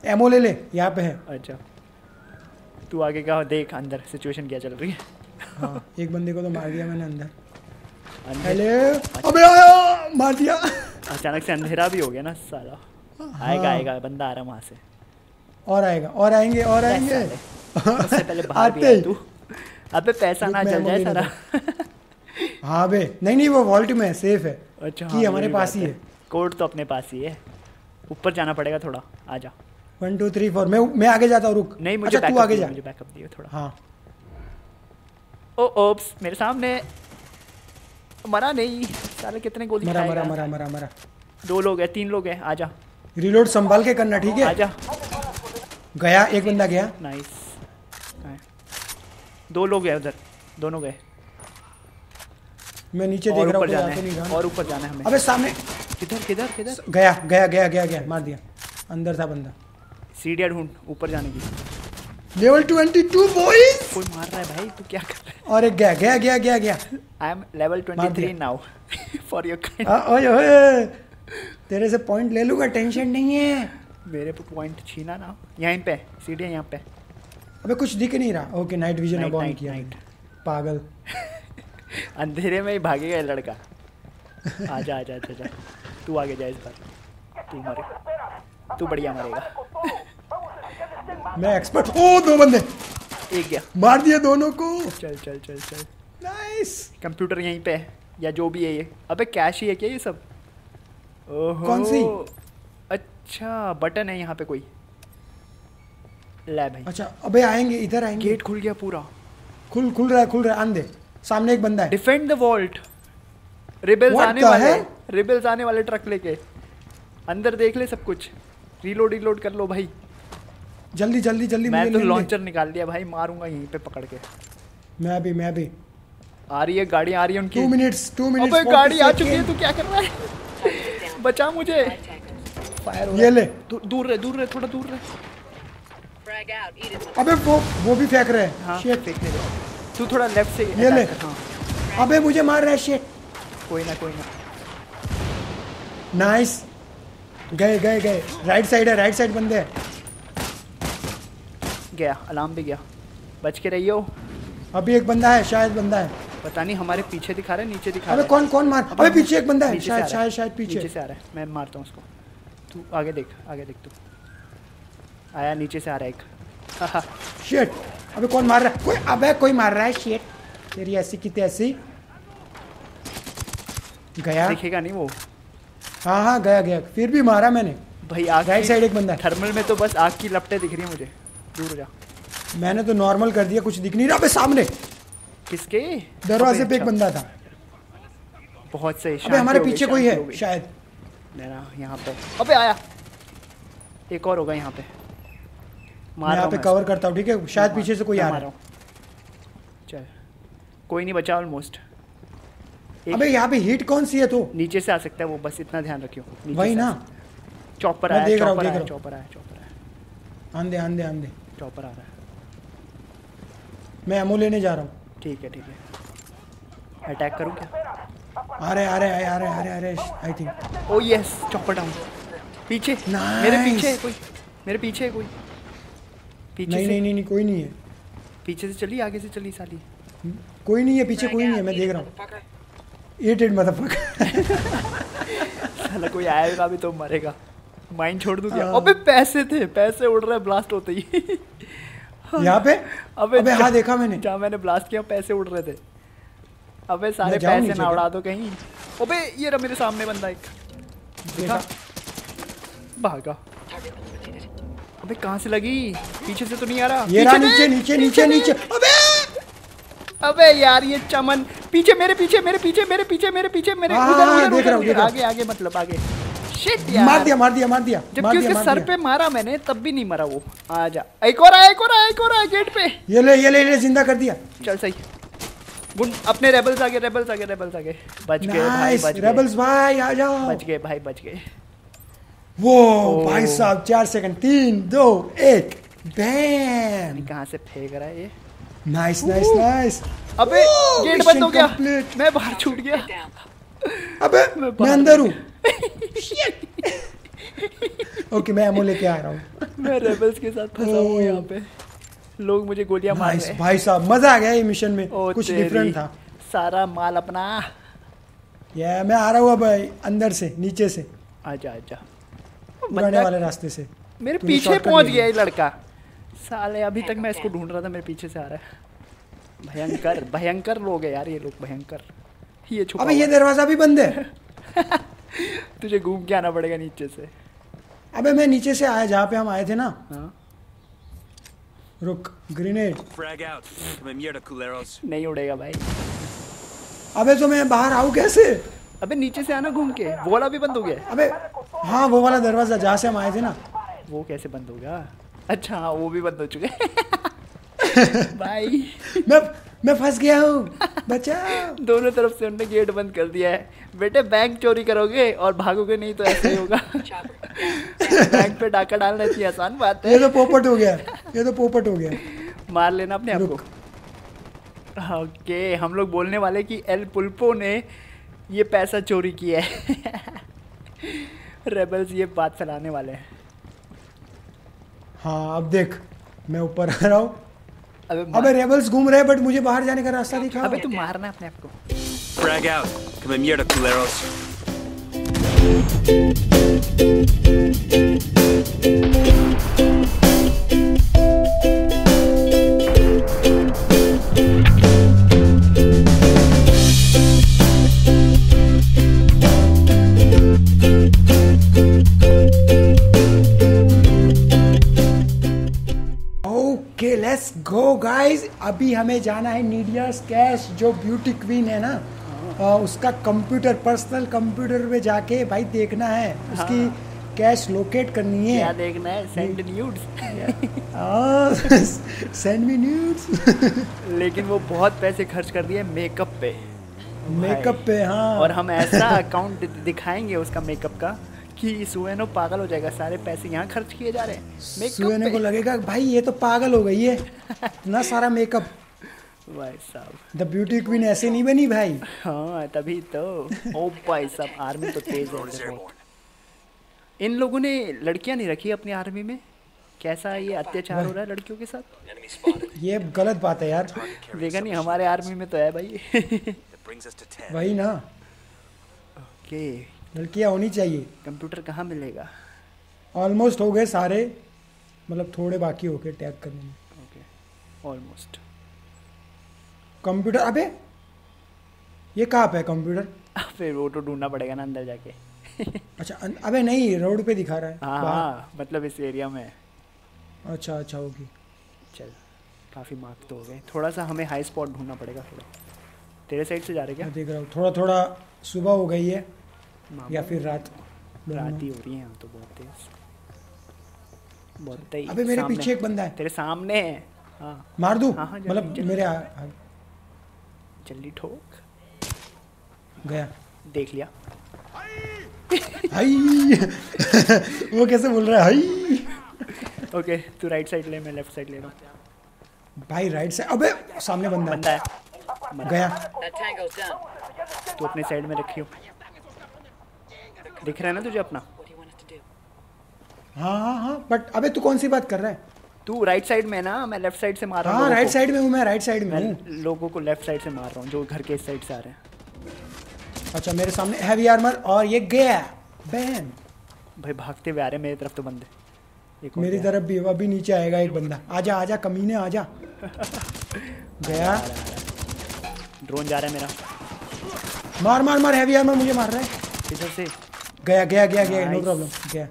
एमओ ले ले यहाँ पे है। अच्छा। तू आगे का देख अंदर सिचुएशन क्या चल रही है। हाँ एक बंदे को तो मार दिया मैंने अंदर। हेलो। अबे आया मार दिया। अचानक से अंधेरा भी हो गया ना साला। आएगा आएगा बंदा आ रहा है वहाँ से। और आएगा और आएँगे और आएँगे। पहले बाहर भी आते ही। तू। अबे पैसा ना चल जाए सारा। हाँ बे। नहीं नहीं वो वॉल्ट में है सेफ़ है। अच्छा की हाँ, हमारे पास ही है। कोड तो अपने पास ही है। ऊपर जाना पड़ेगा थोड़ा आजा वन टू थ्री फोर मैं मैं आगे जाता हूँ रुक। नहीं मुझे अच्छा तू आगे जा। मुझे बैकअप दियो थोड़ा। हाँ। ओ ओप्स मेरे सामने। मरा नहीं। साले कितने गोली मरा मरा मरा मरा मरा। दो लोग हैं तीन लोग हैं आजा रिलोड संभाल के करना ठीक है? आजा गया एक बंदा गया। नाइस दो लोग हैं उधर दोनों गए। मैं नीचे देख रहा हूँ जाना है और ऊपर जाना है हमें। अबे सामने। किधर किधर किधर? गया गया गया गया गया मार दिया। अंदर था बंदा। सीढ़ियाँ ढूंढ ऊपर जाने की। लेवल ट्वेंटी टू बॉयज़ कोई मार रहा है भाई तू क्या कर रहा है? और एक गया गया गया गया गया। आई एम लेवल मार 23 नाउ फॉर योर काइंड ओए ओए तेरे से पॉइंट ले लूँगा टेंशन नहीं है। मेरे पे पॉइंट छीना ना। यहीं पे सीढ़ियाँ यहाँ पे। अबे कुछ दिख नहीं रहा। ओके नाइट विजन अब ऑन किया. मैंने। पागल। अंधेरे में ही भागेगा ये लड़का। आजा आजा आजा आजा। तू आगे जा इस बार। तू मरे। तू बढ़िया मरेगा। मैं एक्सपर्ट ओ दो बंदे। एक गया। मार दिए दोनों को। चल चल चल चल। नाइस कंप्यूटर यहीं पे है या जो भी है ये। अबे कैश ही है क्या ये सब? ओहो कौन सी? अच्छा बटन है यहाँ पे कोई। ले भाई। अच्छा अबे आएँगे इधर आएँगे। गेट खुल गया पूरा। खुल खुल रहा है खुल रहा है आंदे सामने एक बंदा है। Defend the vault rebels What आने वाले hell? रिबेल्स आने वाले ट्रक लेके। अंदर देख ले सब कुछ। रीलोड रीलोड कर लो भाई। जल्दी जल्दी जल्दी मैं तो लॉन्चर निकाल लिया भाई मारूँगा यहीं पे पकड़ के। मैं भी मैं भी। आ रही है गाड़ी आ रही है उनकी। टू मिनट्स टू मिनट्स अबे गाड़ी आ चुकी है तू क्या कर रहा है? बचा मुझे। फायर हो ये ले। दूर रहे दूर रहे थोड़ा दूर रहे Frag out. Eat it. अबे वो वो भी फेंक रहे हैं। हाँ। फेंकने दे तू थोड़ा लेफ़्ट से ये ले। हाँ। अबे मुझे मार रहा है शेट कोई ना कोई ना। नाइस गए गए गए। राइट साइड है राइट साइड बंदे हैं। गया अलार्म भी गया। बच के रहियो। अभी एक बंदा है शायद बंदा है। पता नहीं हमारे पीछे दिखा रहा है नीचे दिखा अबे रहा कौन कौन मार? अबे पीछे एक बंदा है शायद शायद शायद पीछे। से आ रहा है। मैं मारता हूँ उसको। तू आगे देख आगे देख तू। आया नीचे से आ रहा है एक। शेट अबे कौन मार रहा है? कोई अबे कोई मार रहा है? शेट तेरी ऐसी की तैसी। गया। दिखेगा नहीं वो? हाँ हाँ गया गया। फिर भी मारा मैंने। भाई आग राइट साइड एक बंदा थर्मल में तो बस आग की लपटें दिख रही है मुझे। दूर हो जा। मैंने तो नॉर्मल कर दिया कुछ दिख नहीं रहा। सामने। किसके? दरवाजे पे एक अच्छा, बंदा था। बहुत सही अबे हमारे पीछे कोई है शायद। यहाँ पे। अबे आया। एक और होगा यहाँ पे। मैं यहाँ पे कवर करता हूँ ठीक है? शायद पीछे से कोई आ रहा है। चल। कोई नहीं बचा ऑलमोस्ट अबे यहाँ पे हीट कौन सी है तो? नीचे से आ सकता है वो बस इतना ध्यान रखियो। वही ना। चॉपर आया चॉपर आया चॉपर आया चॉपर आया। आंधे आंधे आंधे चॉपर आ रहा है। मैं एमो लेने जा रहा हूँ। ठीक है ठीक है। अटैक करूँ क्या? आ रहे आ रहे आ रहे आ रहे आ रहे I think oh yes chopper down पीछे। मेरे पीछे कोई? मेरे पीछे कोई? पीछे नहीं से? नहीं नहीं नहीं कोई नहीं है। पीछे से चली आगे से चली साली। कोई नहीं है पीछे कोई नहीं है मैं देख रहा हूँ। एट एट मतलब साला कोई आएगा भी तो मरेगा। माइंड छोड़ दूँ क्या? हाँ। अबे पैसे थे पैसे उड़ रहे ब्लास्ट होते ही। यहाँ पे? अबे अबे हाँ देखा मैंने। जहाँ मैंने ब्लास्ट किया पैसे उड़ रहे थे। अबे सारे पैसे ना उड़ा दो कहीं। अबे ये रहा मेरे सामने बंदा एक। देखा? भागा। अबे कहाँ से लगी? पीछे से तो नहीं आ रहा। ये रहा नीचे नीचे नीचे नीचे। अबे! अबे यार ये चमन। पीछे मेरे पीछे मेरे पीछे मेरे पीछे मेरे पीछे मेरे। हाँ, उधर हाँ, उधर देख रहा हूँ। आगे आगे मतलब आगे। शिट यार। मार दिया मार दिया मार दिया जबकि उसके सर पे मारा मैंने तब भी नहीं मरा वो। आ जा। एक और आया एक और आया एक और आया गेट पे। ये ले ये ले ये ले ज़िंदा कर दिया। चल सही। गुड अपने रेबल्स आगे रेबल्स आगे रेबल्स आगे। बच गए भाई बच गए। रेबल्स भाई आ जाओ। बच गए भाई बच गए। वो भाई साहब चार सेकंड तीन दो एक बैम कहाँ से फेंक रहा है ये। नाइस नाइस नाइस अबे गेट बंद हो गया। मैं बाहर छूट गया। अबे मैं मैं अंदर हूँ। ओके मैं एमओ लेके आ रहा हूँ। मैं रेबल्स के साथ फंसा हूँ यहाँ पे। लोग मुझे गोलियाँ मार रहे हैं। भाई साहब मज़ा आ गया ये मिशन में। कुछ डिफरेंट था। सारा माल अपना। ये मैं आ रहा हूँ अब अंदर से नीचे से। आजा आजा। पुराने वाले रास्ते से। मेरे पीछे पहुँच गया ये लड़का। साले अभी तक मैं इसको ढूंढ रहा था मेरे पीछे से आ रहा है। भयंकर भयंकर लोग है यार ये लोग भयंकर। ये छुपा अबे ये दरवाज़ा भी बंद है। तुझे घूम के आना पड़ेगा नीचे से। अबे मैं नीचे से आया जहाँ पे हम आए थे ना। हाँ। रुक ग्रेनेड. नहीं उड़ेगा भाई। अबे तो मैं बाहर आऊँ कैसे? अबे नीचे से आना घूम के। वो वाला भी बंद हो गया अबे हाँ वो वाला दरवाज़ा जहाँ से हम आए थे ना। वो कैसे बंद होगा? अच्छा हाँ वो भी बंद हो चुके हैं। भाई मैं मैं फंस गया हूँ। बचाओ। दोनों तरफ़ से उन्होंने गेट बंद कर दिया है। बेटे बैंक चोरी करोगे और भागोगे नहीं तो ऐसे ही होगा। बैंक पे डाका डालना इतनी आसान बात है। ये तो पोपट हो गया। ये तो पोपट हो गया। मार लेना अपने आप को। ओके हम लोग बोलने वाले कि एल पुल्पो ने ये पैसा चोरी किया है। रेबल्स ये बात फैलाने वाले हैं। हाँ अब देख मैं ऊपर आ रहा हूँ। अबे अबे रेबल्स घूम रहे हैं बट मुझे बाहर जाने का रास्ता दिखा अबे तू मारना अपने आप को। Frag out. Come mierda, culeros. Okay let's go guys अभी हमें जाना है नीडियास कैश जो ब्यूटी क्वीन है ना? आ, उसका कंप्यूटर पर्सनल कंप्यूटर में जाके भाई देखना है। उसकी कैश लोकेट करनी है। क्या है? देखना है send nudes send me nudes लेकिन वो बहुत पैसे खर्च कर दिए मेकअप पे। मेकअप पे हाँ। और हम ऐसा अकाउंट दिखाएँगे उसका मेकअप का। कि सुएनो पागल हो जाएगा सारे पैसे यहाँ खर्च किए जा रहे हैं। मेकअप को लगेगा भाई ये तो पागल हो गई है। इतना सारा मेकअप भाई साहब। द ब्यूटी क्वीन ऐसे नहीं बनी भाई। हाँ तभी तो। ओ भाई साहब आर्मी तो तेज है। इन लोगों ने लड़कियाँ नहीं रखी अपनी आर्मी में? कैसा ये अत्याचार हो रहा है लड़कियों के साथ? ये गलत बात है यार। देखा नहीं हमारे आर्मी में तो है भाई। That brings us to 10. वही ना। ओके लड़कियाँ होनी चाहिए। कंप्यूटर कहाँ मिलेगा? ऑलमोस्ट हो गए सारे मतलब थोड़े बाकी हो गए टैग करने में। ओके ऑलमोस्ट कंप्यूटर अबे ये कहाँ पे है कंप्यूटर? फिर वो तो ढूंढना पड़ेगा ना अंदर जाके। अच्छा अबे नहीं रोड पे दिखा रहा है। हाँ हाँ मतलब इस एरिया में। अच्छा अच्छा होगी। चल काफ़ी मार्क तो हो गए थोड़ा सा हमें हाई स्पॉट ढूंढना पड़ेगा थोड़ा। तेरे साइड से जा रहे क्या? देख रहा हूँ थोड़ा थोड़ा सुबह हो गई है। या फिर रात। रात ही हो रही है यहाँ तो बहुत तेज। बहुत तेज। अबे मेरे पीछे एक बंदा है। तेरे सामने है। हाँ। मार दूँ? हाँ, हाँ, मतलब मेरे जल्दी ठोक। गया। देख लिया। हाई वो कैसे बोल रहा है? हाई ओके तू राइट साइड ले मैं लेफ़्ट साइड ले रहा हूँ। भाई राइट से अबे सामने बंदा बंदा है। गया. तू अपने साइड में रखियो दिख रहा है ना तुझे अपना? हाँ हाँ हाँ बट अबे तू कौन सी बात कर रहा है? तू राइट साइड में ना मैं लेफ़्ट साइड से मार रहा हूँ हाँ राइट साइड में हूँ मैं राइट साइड में हूँ। लोगों को लेफ़्ट साइड से मार रहा हूँ जो घर के इस साइड से आ रहे हैं। अच्छा मेरे सामने हैवी आर्मर और ये गया बैन भाई भागते हुए आ रहे हैं मेरी तरफ़ तो बंदे। एक मेरी तरफ़ भी अभी नीचे आएगा एक बंदा। आजा आजा कमीने आजा। गया। ड्रोन जा रहा है मेरा। मार मार मार हैवी आर्मर मुझे मार रहा है। किधर से। गया गया गया गया नो प्रॉब्लम गया।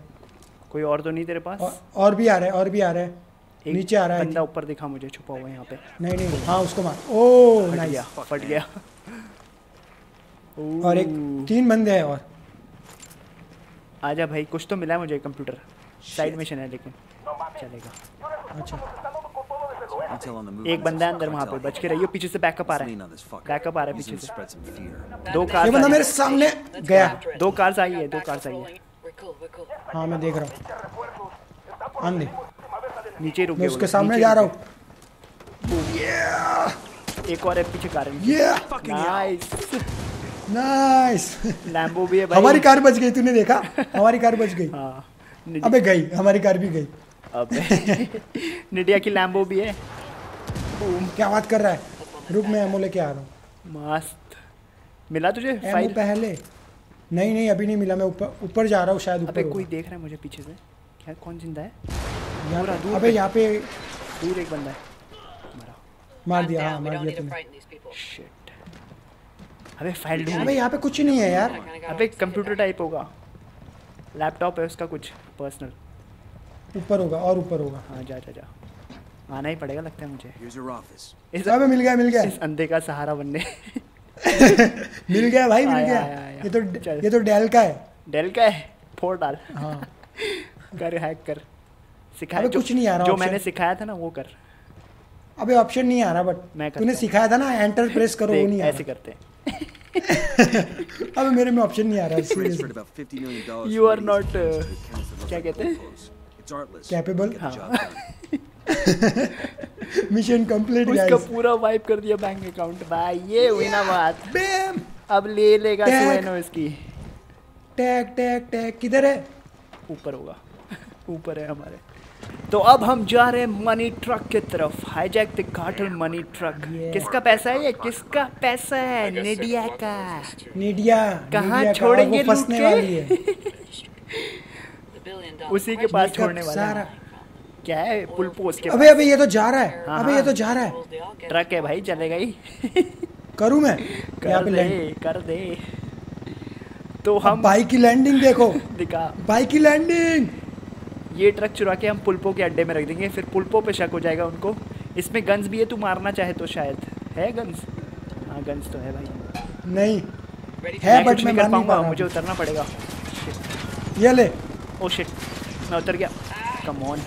कोई और तो नहीं तेरे पास? और, और भी आ रहा है और भी आ रहा है। नीचे आ रहा है। बंदा ऊपर दिखा मुझे छुपा हुआ है यहाँ पे। नहीं नहीं हाँ उसको मार। ओ फट नाइस गया फट गया। और एक तीन बंदे हैं और। आजा भाई कुछ तो मिला है मुझे कंप्यूटर साइड मिशन है लेकिन। चलेगा। अच्छा Intel on the move. एक बंदा है अंदर वहाँ पे बच के रहियो पीछे से बैकअप आ रहा है. बैकअप आ रहा है पीछे से। दो ये कार बंदा मेरे सामने गया. दो कार्स आई है दो कार्स आई है. हाँ मैं देख रहा हूँ। आंधे नीचे रुक मैं उसके सामने जा रहा हूँ। एक और है पीछे कार नाइस नाइस लैम्बो भी है भाई। हमारी कार बच गई तूने देखा? हमारी कार बच गई। हाँ। अबे गई हमारी कार भी गई। अबे निडिया की लैम्बो भी है। क्या बात कर रहा है? रुक मैं एमओ लेके आ रहा हूँ। मस्त। मिला तुझे फ़ाइल पहले? नहीं नहीं अभी नहीं मिला मैं ऊपर ऊपर जा रहा हूँ शायद अबे ऊपर कोई देख रहा है मुझे पीछे से? क्या कौन ज़िंदा है? यहाँ पे- दूर अबे। यहाँ पे दूर एक बंदा है। मरा। मार दिया हाँ मार दिया people. शिट अबे फ़ाइल ढूंढ अबे यहाँ पे कुछ नहीं है यार। अबे कंप्यूटर टाइप होगा। लैपटॉप है उसका कुछ पर्सनल ऊपर होगा और ऊपर होगा। हाँ जा जा जा। आना ही पड़ेगा लगता है मुझे। इस, अबे मिल गया मिल गया। इस अंधे का सहारा बनने। मिल गया भाई मिल गया। ये तो ये तो डेल का है। डेल का है? फोड़ डाल। हाँ। कर हैक कर। सिखाया। कुछ नहीं आ रहा जो मैंने सिखाया था ना वो कर। अबे ऑप्शन नहीं आ रहा बट मैं तूने सिखाया था ना एंटर प्रेस करो वो नहीं ऐसे करते हैं। अबे मेरे में ऑप्शन नहीं आ रहा Transferred seriously about $50 million. from You are these not, accounts to accounts that look क्या कहते हैं? It's artless. कैपेबल हाँ। मिशन कंप्लीट उसका पूरा वाइप कर दिया बैंक अकाउंट भाई ये हुई ना बात। बैम अब ले लेगा Tag. सुएनो इसकी। टैग टैग टैग किधर है? ऊपर होगा। ऊपर है हमारे। तो अब हम जा रहे हैं मनी ट्रक की तरफ़। Hijack the cartel money truck किसका पैसा है ये? किसका पैसा है? निडिया का। निडिया कहाँ छोड़ेंगे लूट के? वाली है। उसी के पास छोड़ने वाला सारा क्या है? पुल पोस्ट के अबे अबे ये तो जा रहा है। हाँ, अबे ये हाँ। तो जा रहा है. ट्रक है भाई चले गई। करूँ मैं? यहाँ कर दे कर दे। तो हम बाइक की लैंडिंग देखो। दिखा। बाइक की लैंडिंग ये ट्रक चुरा के हम पुलपो के अड्डे में रख देंगे फिर पुलपो पे शक हो जाएगा उनको। इसमें गन्स भी है तू मारना चाहे तो शायद। है गन्स हाँ गन्स तो है भाई। नहीं। है बट मैं कर मार नहीं पाऊँगा मुझे उतरना पड़ेगा। ये ले। ओ शिट मैं उतर गया। कम ऑन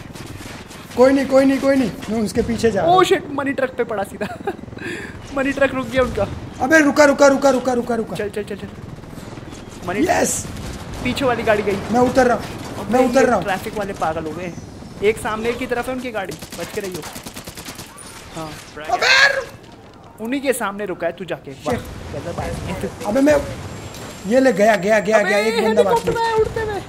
कोई नहीं कोई नहीं कोई नहीं। मैं उसके पीछे जा ओ शिट मनी ट्रक पे पड़ा सीधा। मनी ट्रक रुक गया उनका। अबे रुका रुका रुका रुका रुका रुका। चल चल चल चल। मनी यस पीछे वाली गाड़ी गई। मैं उतर रहा हूँ। मैं उतर रहा हूँ। ट्रैफ़िक वाले पागल हो गए एक सामने की तरफ़ है उनकी गाड़ी। बच के रहियो हाँ। उन्हीं के सामने रुका है तू जाके। अबे मैं ये ले गया गया गया गया एक बंदा बाकी। उड़ते हुए।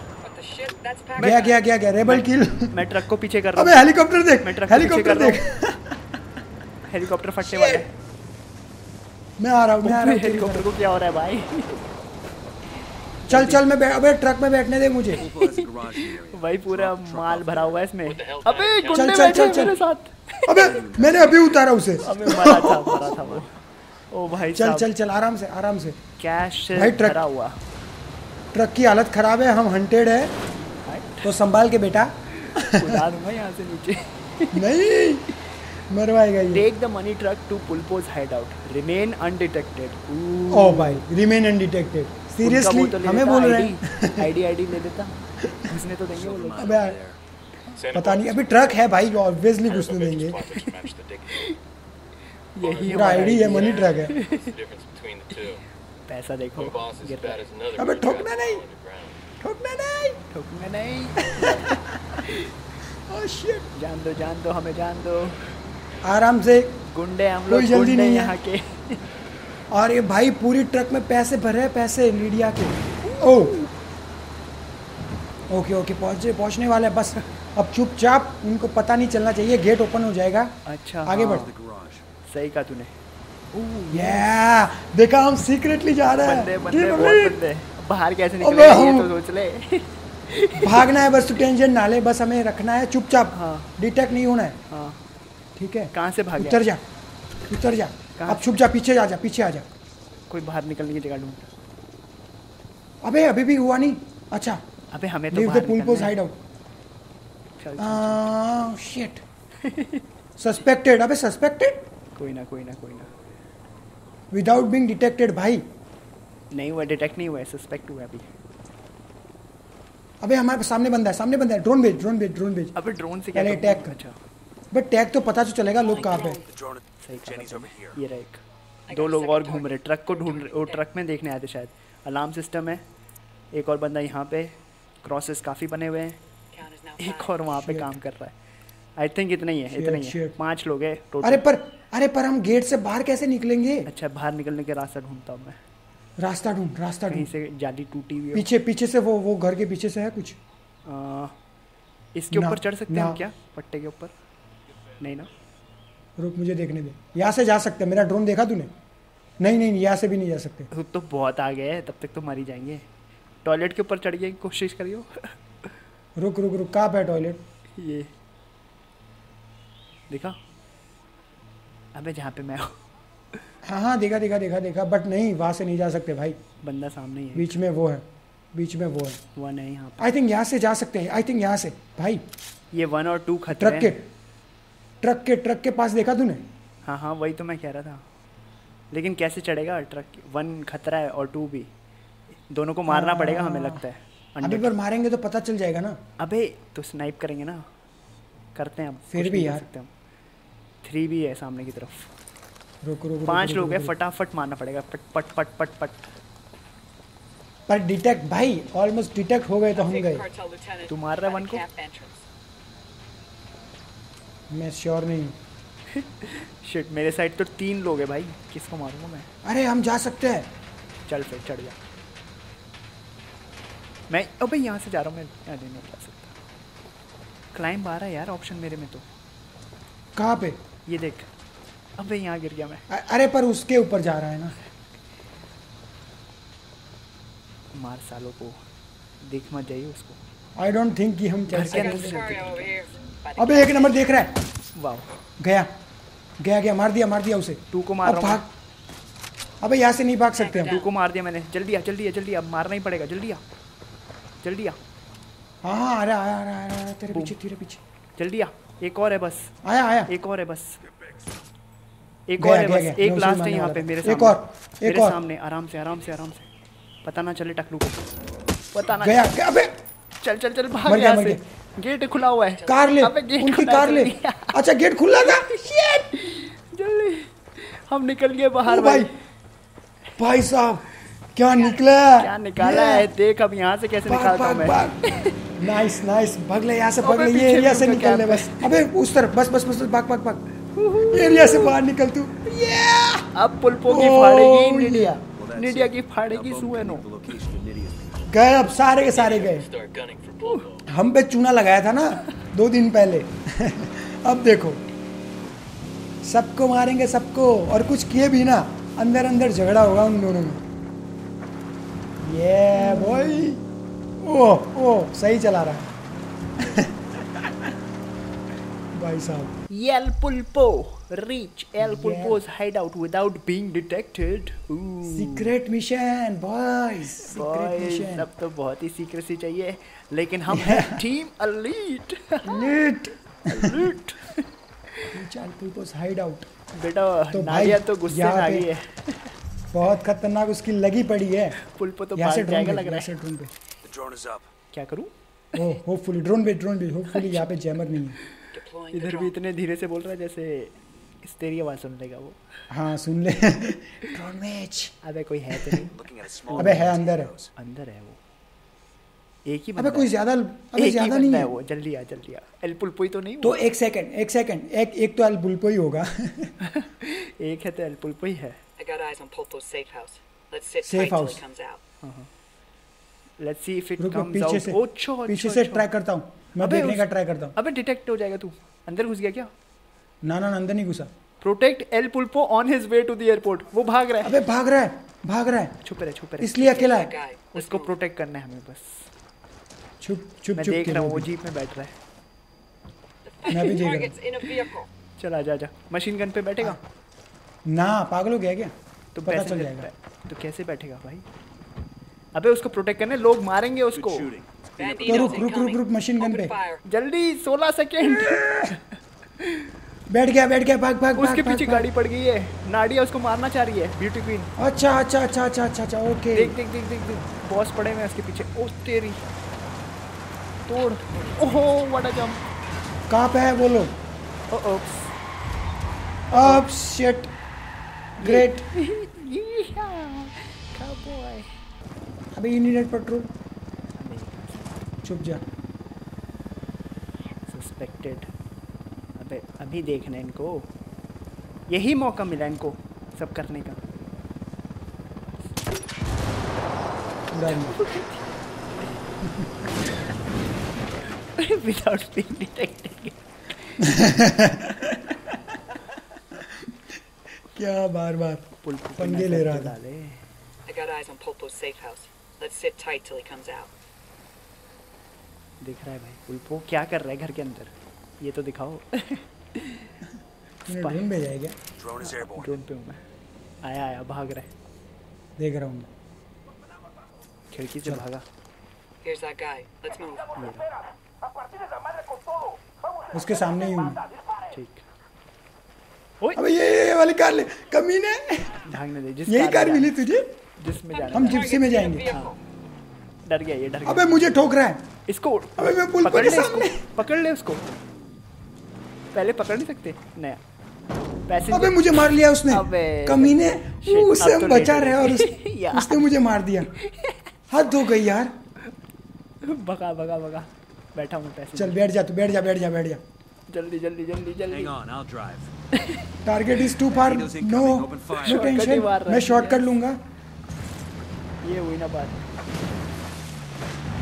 गया गया गया गया रेबल किल मैं ट्रक को पीछे कर रहा अबे हेलीकॉप्टर देख मैं ट्रक हेलीकॉप्टर देख। हेलीकॉप्टर फटने वाला है। मैं आ रहा हूँ मैं आ रहा हूँ हेलीकॉप्टर को क्या हो रहा है भाई? चल चल मैं अबे ट्रक में बैठने दे मुझे. भाई पूरा माल भरा हुआ है इसमें। अबे गुंडे बैठे हैं मेरे साथ। अबे मैंने अभी उतारा उसे। अबे मरा था मरा था वो ओ भाई चल चल चल आराम से आराम से। कैश भाई, ट्रक- भरा हुआ। ट्रक की हालत खराब है हम हंटेड है। तो संभाल के बेटा। यहाँ से नीचे। नहीं मरवाएगा ये। Take the money truck to Pulpo's hideout remain undetected ओ भाई रिमेन अनडिटेक्टेड सीरियसली तो हमें बोल रहे हैं। आईडी आईडी ले लेता। घुसने तो देंगे वो लोग अबे पता नहीं अभी ट्रक है भाई ऑब्वियसली घुसने देंगे. यही आईडी है मनी ट्रक है। पैसा देखो है। अबे ठोकना नहीं। ठोकना नहीं। ठोकना नहीं। Oh, shit. जान दो जान दो हमें जान दो। आराम से गुंडे हम कोई लोग जल्दी गुंडे नहीं है। यहाँ के। और ये भाई पूरी ट्रक में पैसे भरे हैं पैसे लीडिया के। ओ। ओके ओके पहुँचे पहुँचने वाले हैं बस। अब चुपचाप उनको पता नहीं चलना चाहिए गेट ओपन हो जाएगा। अच्छा आगे हाँ, बढ़। सही कहा तूने। या देखा हम सीक्रेटली जा रहे हैं। बंदे बंदे बाहर कैसे निकले ये तो सोच ले। भागना है बस तू टेंशन ना ले बस हमें रखना है। चुपचाप हाँ। डिटेक्ट नहीं होना है। हाँ। ठीक है? कहाँ से भागे उतर जा उतर जा। अब छुप जा पीछे जा जा पीछे आ जा। कोई बाहर निकलने की जगह ढूंढ। अबे अभी भी हुआ नहीं। अच्छा अबे हमें तो बाहर पुल है। हाइड आउट शिट सस्पेक्टेड अबे सस्पेक्टेड कोई ना कोई ना कोई ना। विदाउट बीइंग डिटेक्टेड भाई नहीं हुआ डिटेक्ट नहीं हुआ सस्पेक्ट हुआ अभी। अबे हमारे सामने बंदा है सामने बंदा है। ड्रोन भेज ड्रोन भेज ड्रोन भेज। अबे ड्रोन से क्या पहले करूँ? कर। अच्छा बट टैग तो पता तो चलेगा लोग कहाँ पे। सही. ये रहा एक। दो लोग और घूम रहे ट्रक को ढूंढ रहे वो ट्रक में देखने आए थे शायद। अलार्म सिस्टम है। एक और बंदा यहाँ पे क्रॉसेस काफ़ी बने हुए हैं। एक और वहाँ पे काम कर रहा है। आई थिंक इतना ही है इतना ही है. पाँच लोग हैं अरे पर अरे पर हम गेट से बाहर कैसे निकलेंगे? अच्छा बाहर निकलने के रास्ता ढूंढता हूँ मैं। रास्ता ढूंढ रास्ता ढूंढ। से जाली टूटी हुई पीछे पीछे से वो वो घर के पीछे से है कुछ? आ, इसके ऊपर चढ़ सकते हैं क्या? पट्टे के ऊपर? नहीं ना? रुक मुझे देखने दे। यहाँ से जा सकते हैं। मेरा ड्रोन देखा तूने? नहीं नहीं यहाँ से भी नहीं जा सकते। खुद तो बहुत आगे है तब तक तो मर ही जाएँगे। टॉयलेट के ऊपर चढ़ के कोशिश करियो। रुक रुक रुक। कहाँ पे टॉयलेट ये देखा? अबे जहाँ पे मैं हूँ। हाँ हाँ देखा देखा देखा देखा बट नहीं वहाँ से नहीं जा सकते भाई। बंदा सामने ही है। बीच में वो है बीच में वो है। वन है यहाँ आई थिंक यहाँ से जा सकते हैं आई थिंक यहाँ से। भाई ये वन और टू खतरे ट्रक के ट्रक के ट्रक के पास देखा तूने? हाँ हाँ वही तो मैं कह रहा था। लेकिन कैसे चढ़ेगा ट्रक वन खतरा है और टू भी। दोनों को मारना पड़ेगा हमें लगता है। अभी पर मारेंगे तो पता चल जाएगा ना। अबे तो स्नाइप करेंगे ना। करते हैं अब फिर भी यार। सकते हम। थ्री भी है सामने की तरफ़। रुक रुक रुक, पाँच लोग हैं फटाफट मारना पड़ेगा। पट पट पट पट पट। पर डिटेक्ट भाई ऑलमोस्ट डिटेक्ट हो गए तो हम गए। तू मार रहा है वन को? मैं श्योर नहीं। हूँ शिट मेरे साइड तो तीन लोग हैं भाई। किसको मारूँगा मैं? अरे हम जा सकते हैं। चल फिर चढ़ जा। मैं अबे यहाँ से जा रहा हूँ मैं। यहाँ नहीं जा सकता। क्लाइंब आ रहा है यार ऑप्शन मेरे में तो। कहाँ पे? ये देख अबे यहाँ गिर गया मैं। अरे पर उसके ऊपर जा रहा है ना। मार सालों को देख मत जाइए उसको। आई डोंट थिंक कि हम चल घर के अंदर अबे एक नंबर देख रहा है। वाह। गया गया गया मार दिया मार दिया उसे। टू को मार रहा हूँ। भाग। अबे यहाँ से नहीं भाग सकते हम। टू को मार दिया मैंने। जल्दी आ जल्दी आ जल्दी आ। मारना ही पड़ेगा। जल्दी आ। जल्दी आ। हाँ हाँ आ रहा आ रहा आ रहा तेरे पीछे तेरे पीछे। जल्दी आ। एक और है बस। आया आया। एक और है बस। एक और है बस। एक लास्ट है यहाँ पे। मेरे एक और, एक मेरे और। सामने आराम से आराम से आराम से। पता ना चले टकलू को। पता ना गया गया अबे! चल चल चल भाग यहाँ से। गेट खुला हुआ है। कार ले अबे गेट उनकी कार ले। अच्छा गेट खुला था? Shit! जल्दी। हम निकल गए बाहर भाई। भाई साहब क्या निकला? क्या निकाला है? देख अब यहाँ से कैसे निकालता हूँ मैं। नाइस नाइस भाग ले यहाँ से भाग ले ये एरिया से निकल ले बस। अबे उस तरफ़ बस बस बस भाग भाग भाग। एरिया से बाहर निकल तू अब पुलपो की Oh, फाड़ेगी निडिया। निडिया की फाड़ेगी सुएनो. गए अब सारे के सारे गए। Pulpo. हम पे चूना लगाया था ना दो दिन पहले। अब देखो। सबको मारेंगे सबको। और कुछ किए भी ना अंदर अंदर झगड़ा होगा उन दोनों में। ये बॉय ओह ओह सही चला रहा है। भाई साहब। El Pulpo reach El Pulpo's hideout without being detected. Ooh. Secret mission boys secret Boys, mission अब तो बहुत ही सीक्रेसी चाहिए। लेकिन हम हैं टीम अलीट लीट अलीट चाल पीपल्स हाइड आउट बेटा तो भाई, तो गुस्से में आ गई है। बहुत खतरनाक उसकी लगी पड़ी है। पुलपो तो यहाँ से ड्रोन लग रहा है। ड्रोन पे। The drone is up. क्या करूँ? ओ होपफुली ड्रोन पे ड्रोन पे होपफुली यहाँ पे जैमर नहीं है। इधर भी इतने धीरे से बोल रहा है जैसे इस तेरी आवाज़ सुन लेगा वो। हाँ सुन ले। ड्रोन मैच अबे कोई है तो नहीं। अबे है अंदर है। अंदर है वो। एक ही अबे कोई ज़्यादा अबे ज़्यादा नहीं है वो। जल्दी आ जल्दी आ। एल पुलपोई तो नहीं तो एक सेकंड एक सेकंड एक एक तो अल बुलपो ही होगा। एक है तो एल पुलपोई है। I got eyes on Pulpo's safe house. Let's sit Safe tight till house. he comes out. See if it रुक मैं कम्स पीछे आउट से ओछो पीछे से ट्राई करता हूँ। मैं देखने का ट्राई करता हूँ। अबे डिटेक्ट हो जाएगा तू। अंदर घुस गया क्या? ना ना अंदर नहीं घुसा। Protect El Pulpo on his way to the airport वो भाग रहा है। अबे भाग रहा है भाग रहा है। छुप रहे छुप रहे। इसलिए अकेला है. Let's उसको. प्रोटेक्ट करना है हमें बस। छुप छुप छुप देख रहा हूँ वो। जीप में बैठ रहा है। मैं भी देख रहा हूँ। Targets in a vehicle. चल आ जा जा। मशीन गन पे बैठेगा? ना पागल हो गया क्या? तो पता चल जाएगा। तो कैसे बैठेगा भाई? अबे उसको प्रोटेक्ट करने लोग मारेंगे उसको। तो रुक रुक रुक रुक मशीन गन पे। जल्दी 16 सेकेंड बैठ गया बैठ गया भाग भाग उसके पीछे गाड़ी पड़ गई है। नाडिया उसको मारना चाह रही है ब्यूटी क्वीन अच्छा अच्छा अच्छा अच्छा अच्छा अच्छा ओके देख देख देख देख देख। बॉस पड़े हुए हैं उसके पीछे। ओ तेरी। तोड़। ओहो व्हाट अ जंप कहाँ पे है वो लोग? ओ ओप्स अब शिट ग्रेट Cowboy. अबे यू नीडेड पेट्रोल चुप जा। सस्पेक्टेड अबे अभी देखना इनको। यही मौका मिला इनको सब करने का। विदाउट बीइंग डिटेक्टेड क्या बार बार पंगे ले रहा था। I got eyes on Pulpo's safe house. Let's sit tight till he comes out. दिख रहा है भाई। पुलपो क्या कर रहा है घर के अंदर? ये तो दिखाओ। है क्या? Drone ड्रोन पे हूँ मैं। आया आया भाग रहा है। देख रहा हूँ खिड़की से भागा। Here's that guy. Let's move. उसके सामने ही हूँ मैं। अबे ये ये वाली कार ले। कमीने भागने दे जिस यही कार मिली तुझे? जिसमें जाना। हम जिप्सी में जाएँगे। डर गया ये डर गया। अबे मुझे ठोक रहा है। इसको अबे मैं पुल पकड़ ले सामने। इसको पकड़ ले उसको। पहले पकड़ नहीं सकते? नया। अबे मुझे मार लिया उसने। कमीने वो उससे हम तो बचा रहे और उस, उसने मुझे मार दिया। हद हो गई यार। भगा भगा भगा। बैठा हूँ पैसे चल बैठ जा तू बैठ जा बैठ जा बैठ जा। जल्दी जल्दी जल्दी जल्दी। Hang on, I'll drive. Target is too far no. No tension मैं है। शॉर्टकट लूँगा। ये हुई ना बात।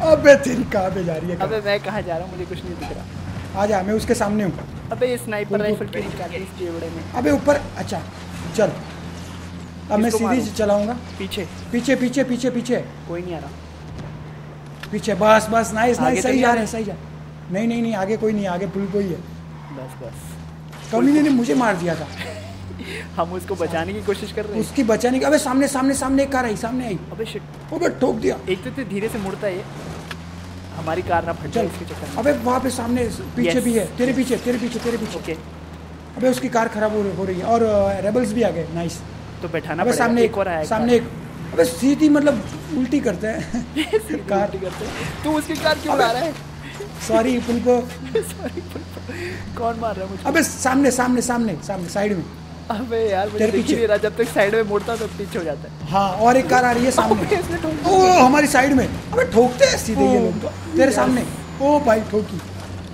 अबे तेरी कहाँ पे जा रही है? अबे मैं कहाँ जा रहा हूँ? मुझे कुछ नहीं दिख रहा। आ जा मैं उसके सामने हूँ। अबे ये स्नाइपर राइफल क्यों निकाली इस जेवड़े में। अबे ऊपर अच्छा चल। अब मैं सीधी? चलाऊँगा। पीछे। पीछे पीछे पीछे पीछे। कोई नहीं आ रहा। पीछे बस बस नाइस नाइस तो सही जा रहे हैं। सही जा। नहीं नहीं नहीं आगे कोई नहीं आगे पुल कोई है। बस बस। कमीने ने मुझे मार दिया था। हम उसको बचाने की कोशिश कर रहे हैं। उसकी बचाने की अबे सामने सामने सामने एक कार आई सामने आई। अबे शिट अबे ठोक दिया। एक तो धीरे से मुड़ता है हमारी कार ना फट जाए इसके चक्कर में। अबे वहाँ पे सामने पीछे भी है। तेरे पीछे तेरे पीछे तेरे पीछे। ओके अबे उसकी कार खराब हो रही है और रेबल्स भी आ गए। नाइस तो बैठाना अबे सामने एक और आया सामने एक अबे सीधी मतलब उल्टी करते हैं। कार। करते तू उसकी कार क्यों उड़ा रहा है? सॉरी पुलपो सॉरी कौन मार रहा है मुझे? अबे सामने सामने सामने सामने साइड में। अबे यार मुझे दिख नहीं रहा। जब तक साइड में मुड़ता तो पीछे हो जाता है। हाँ और एक कार आ रही है सामने। ओ हमारी साइड में। अबे ठोकते हैं सीधे ये लोग तो। तेरे सामने। ओ भाई ठोकी।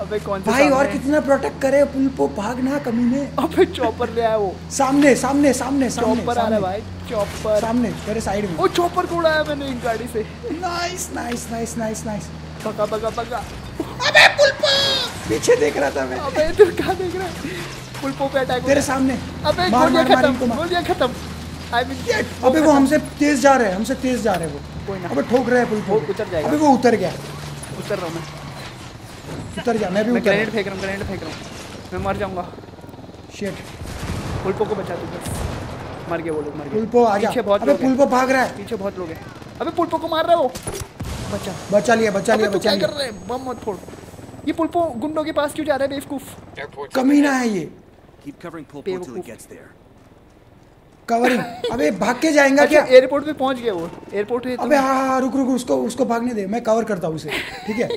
अबे कौन भाई और कितना प्रोटेक्ट करे पुल पुलपो भागना कमीने अबे चॉपर ले आया वो। सामने सामने सामने सामने चॉपर आ रहा है भाई चॉपर सामने तेरे साइड में। ओ चॉपर को उड़ाया मैंने एक गाड़ी से। Nice nice nice nice nice पका पका पका अबे पुलपो! पीछे देख रहा था मैं। अबे तू कहाँ देख रहा है। पुलपो पे अटैक तेरे सामने। अबे गोलियाँ खत्म। गोलियाँ खत्म। आई मीन अबे वो हमसे तेज जा रहे हैं हमसे तेज जा रहे हैं कोई ना। अबे ठोक रहे हैं पुलपो। उतर जाएगा। अबे वो उतर गया। उतर रहा हूँ मैं। उतर जा मैं भी उतर ग्रेनेड फेंक रहा हूँ ग्रेनेड फेंक रहा हूँ। मैं मर जाऊँगा। शिट पुलपो को बचा तू मर गए वो लोग मर गए पुलपो आ जा। पीछे बहुत अबे लोग पुलपो भाग रहा है। पीछे बहुत लोग हैं। अबे पुलपो को मार रहा है वो। बचा। बचा लिया बचा लिया बचा क्या कर लिया रहा बम मत फोड़। ये पुलपो गुंडों के पास क्यों जा रहा है बेवकूफ़? कमीना है ये। Keep covering Pulpo till he बेवकूफ़। gets there. कवरिंग अबे भाग के जाएगा अच्छा क्या? एयरपोर्ट पे पहुँच गया वो। एयरपोर्ट पे अबे हाँ हाँ रुक रुक उसको उसको भागने दे। मैं कवर करता हूँ उसे। ठीक है?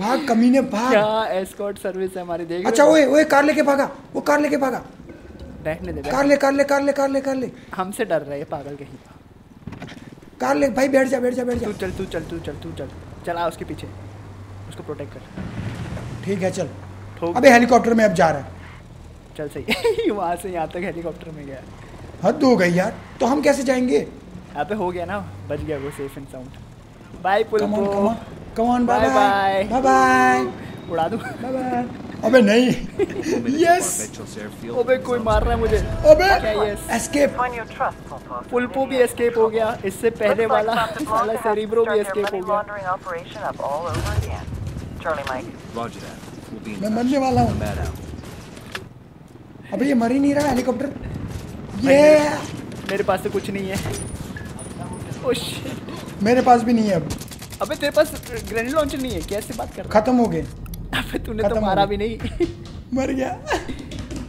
भाग कमीने भाग। क्या एस्कॉर्ट सर्विस है हमारी देख अच्छा ओए ओए कार लेके भागा। वो कार लेके भागा। बैठने दे कार ले कार ले कार ले कार ले कार ले। हमसे डर रहा है पागल कहीं। कार ले भाई बैठ जा बैठ जा बैठ जा। तू चल तू चल तू चल तू चल। चला उसके पीछे। उसको प्रोटेक्ट कर। ठीक है चल। अबे हेलीकॉप्टर में अब जा रहा है। चल सही। वहाँ से यहाँ तक हेलीकॉप्टर में गया। हद हो गई यार। तो हम कैसे जाएँगे? यहाँ पे हो गया ना। बच गया वो safe and sound bye on come on bye bye bye bye उड़ा दूँ? बाय अबे नहीं। यस अबे कोई मार रहा है मुझे। अबे। एस्केप पुलपो भी एस्केप हो गया। इससे पहले वाला वाला सेरिब्रो भी एस्केप हो गया। मैं मरने वाला हूँ। अबे ये मर ही नहीं रहा हेलीकॉप्टर ये मेरे पास तो कुछ नहीं है। oh, ओह मेरे पास भी नहीं है अब। अबे तेरे पास ग्रेनेड लॉन्चर नहीं है। कैसे बात कर खत्म हो गए। अबे तूने तो मारा भी नहीं मर गया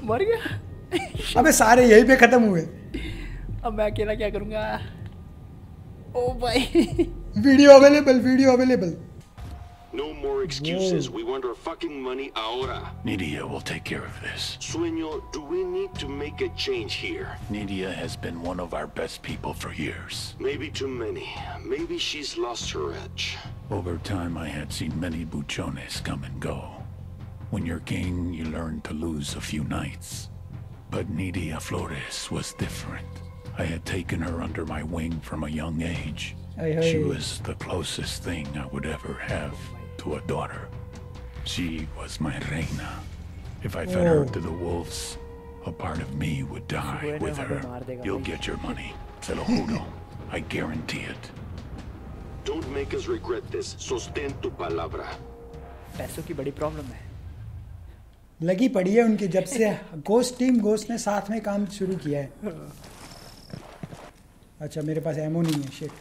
मर गया अबे सारे यहीं पे खत्म हुए अब मैं अकेला क्या करूँगा ओ भाई video available video available No more excuses. Whoa. We want our fucking money ahora. Nidia will take care of this. Sueño, do we need to make a change here? Nidia has been one of our best people for years. Maybe too many. Maybe she's lost her edge. Over time, I had seen many buchones come and go. When you're king, you learn to lose a few knights. But Nidia Flores was different. I had taken her under my wing from a young age. Hey, She was the closest thing I would ever have to a daughter. She was my reina. If I fed her Oh. to the wolves, a part of me would die with her. You'll get your money. Se lo juro. I guarantee it. Don't make us regret this. Sostén tu palabra. पैसों की बड़ी प्रॉब्लम है लगी पड़ी है उनकी जब से गोस्ट टीम गोस्ट ने साथ में काम शुरू किया है अच्छा मेरे पास एमो नहीं है shit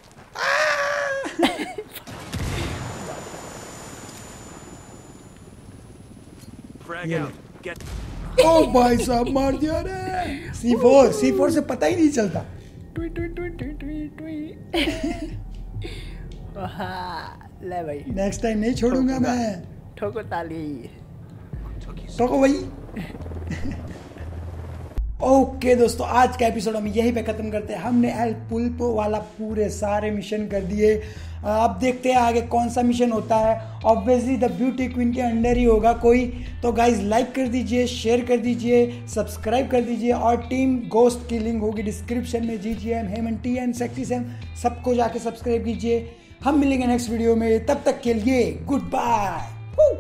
Frag Yeah. out. Get. Oh भाई साहब मार दिया रे सी फोर सी फोर से पता ही नहीं चलता टुई टुई टुई टुई हाँ ले भाई। नेक्स्ट टाइम नहीं छोड़ूँगा मैं। ठोको ताली। तो को भाई। ओके दोस्तों आज का एपिसोड हम यहीं पे खत्म करते हैं। हमने एल पुल्पो वाला पूरे सारे मिशन कर दिए। अब देखते हैं आगे कौन सा मिशन होता है। ऑब्वियसली द ब्यूटी क्वीन के अंडर ही होगा कोई। तो गाइज़ लाइक कर दीजिए शेयर कर दीजिए सब्सक्राइब कर दीजिए और टीम गोस्ट की लिंक होगी। डिस्क्रिप्शन में जी जी एम हेमन टी एन सेक्सी सेम सबको जाके सब्सक्राइब कीजिए। हम मिलेंगे नेक्स्ट वीडियो में। तब तक के लिए गुड बाय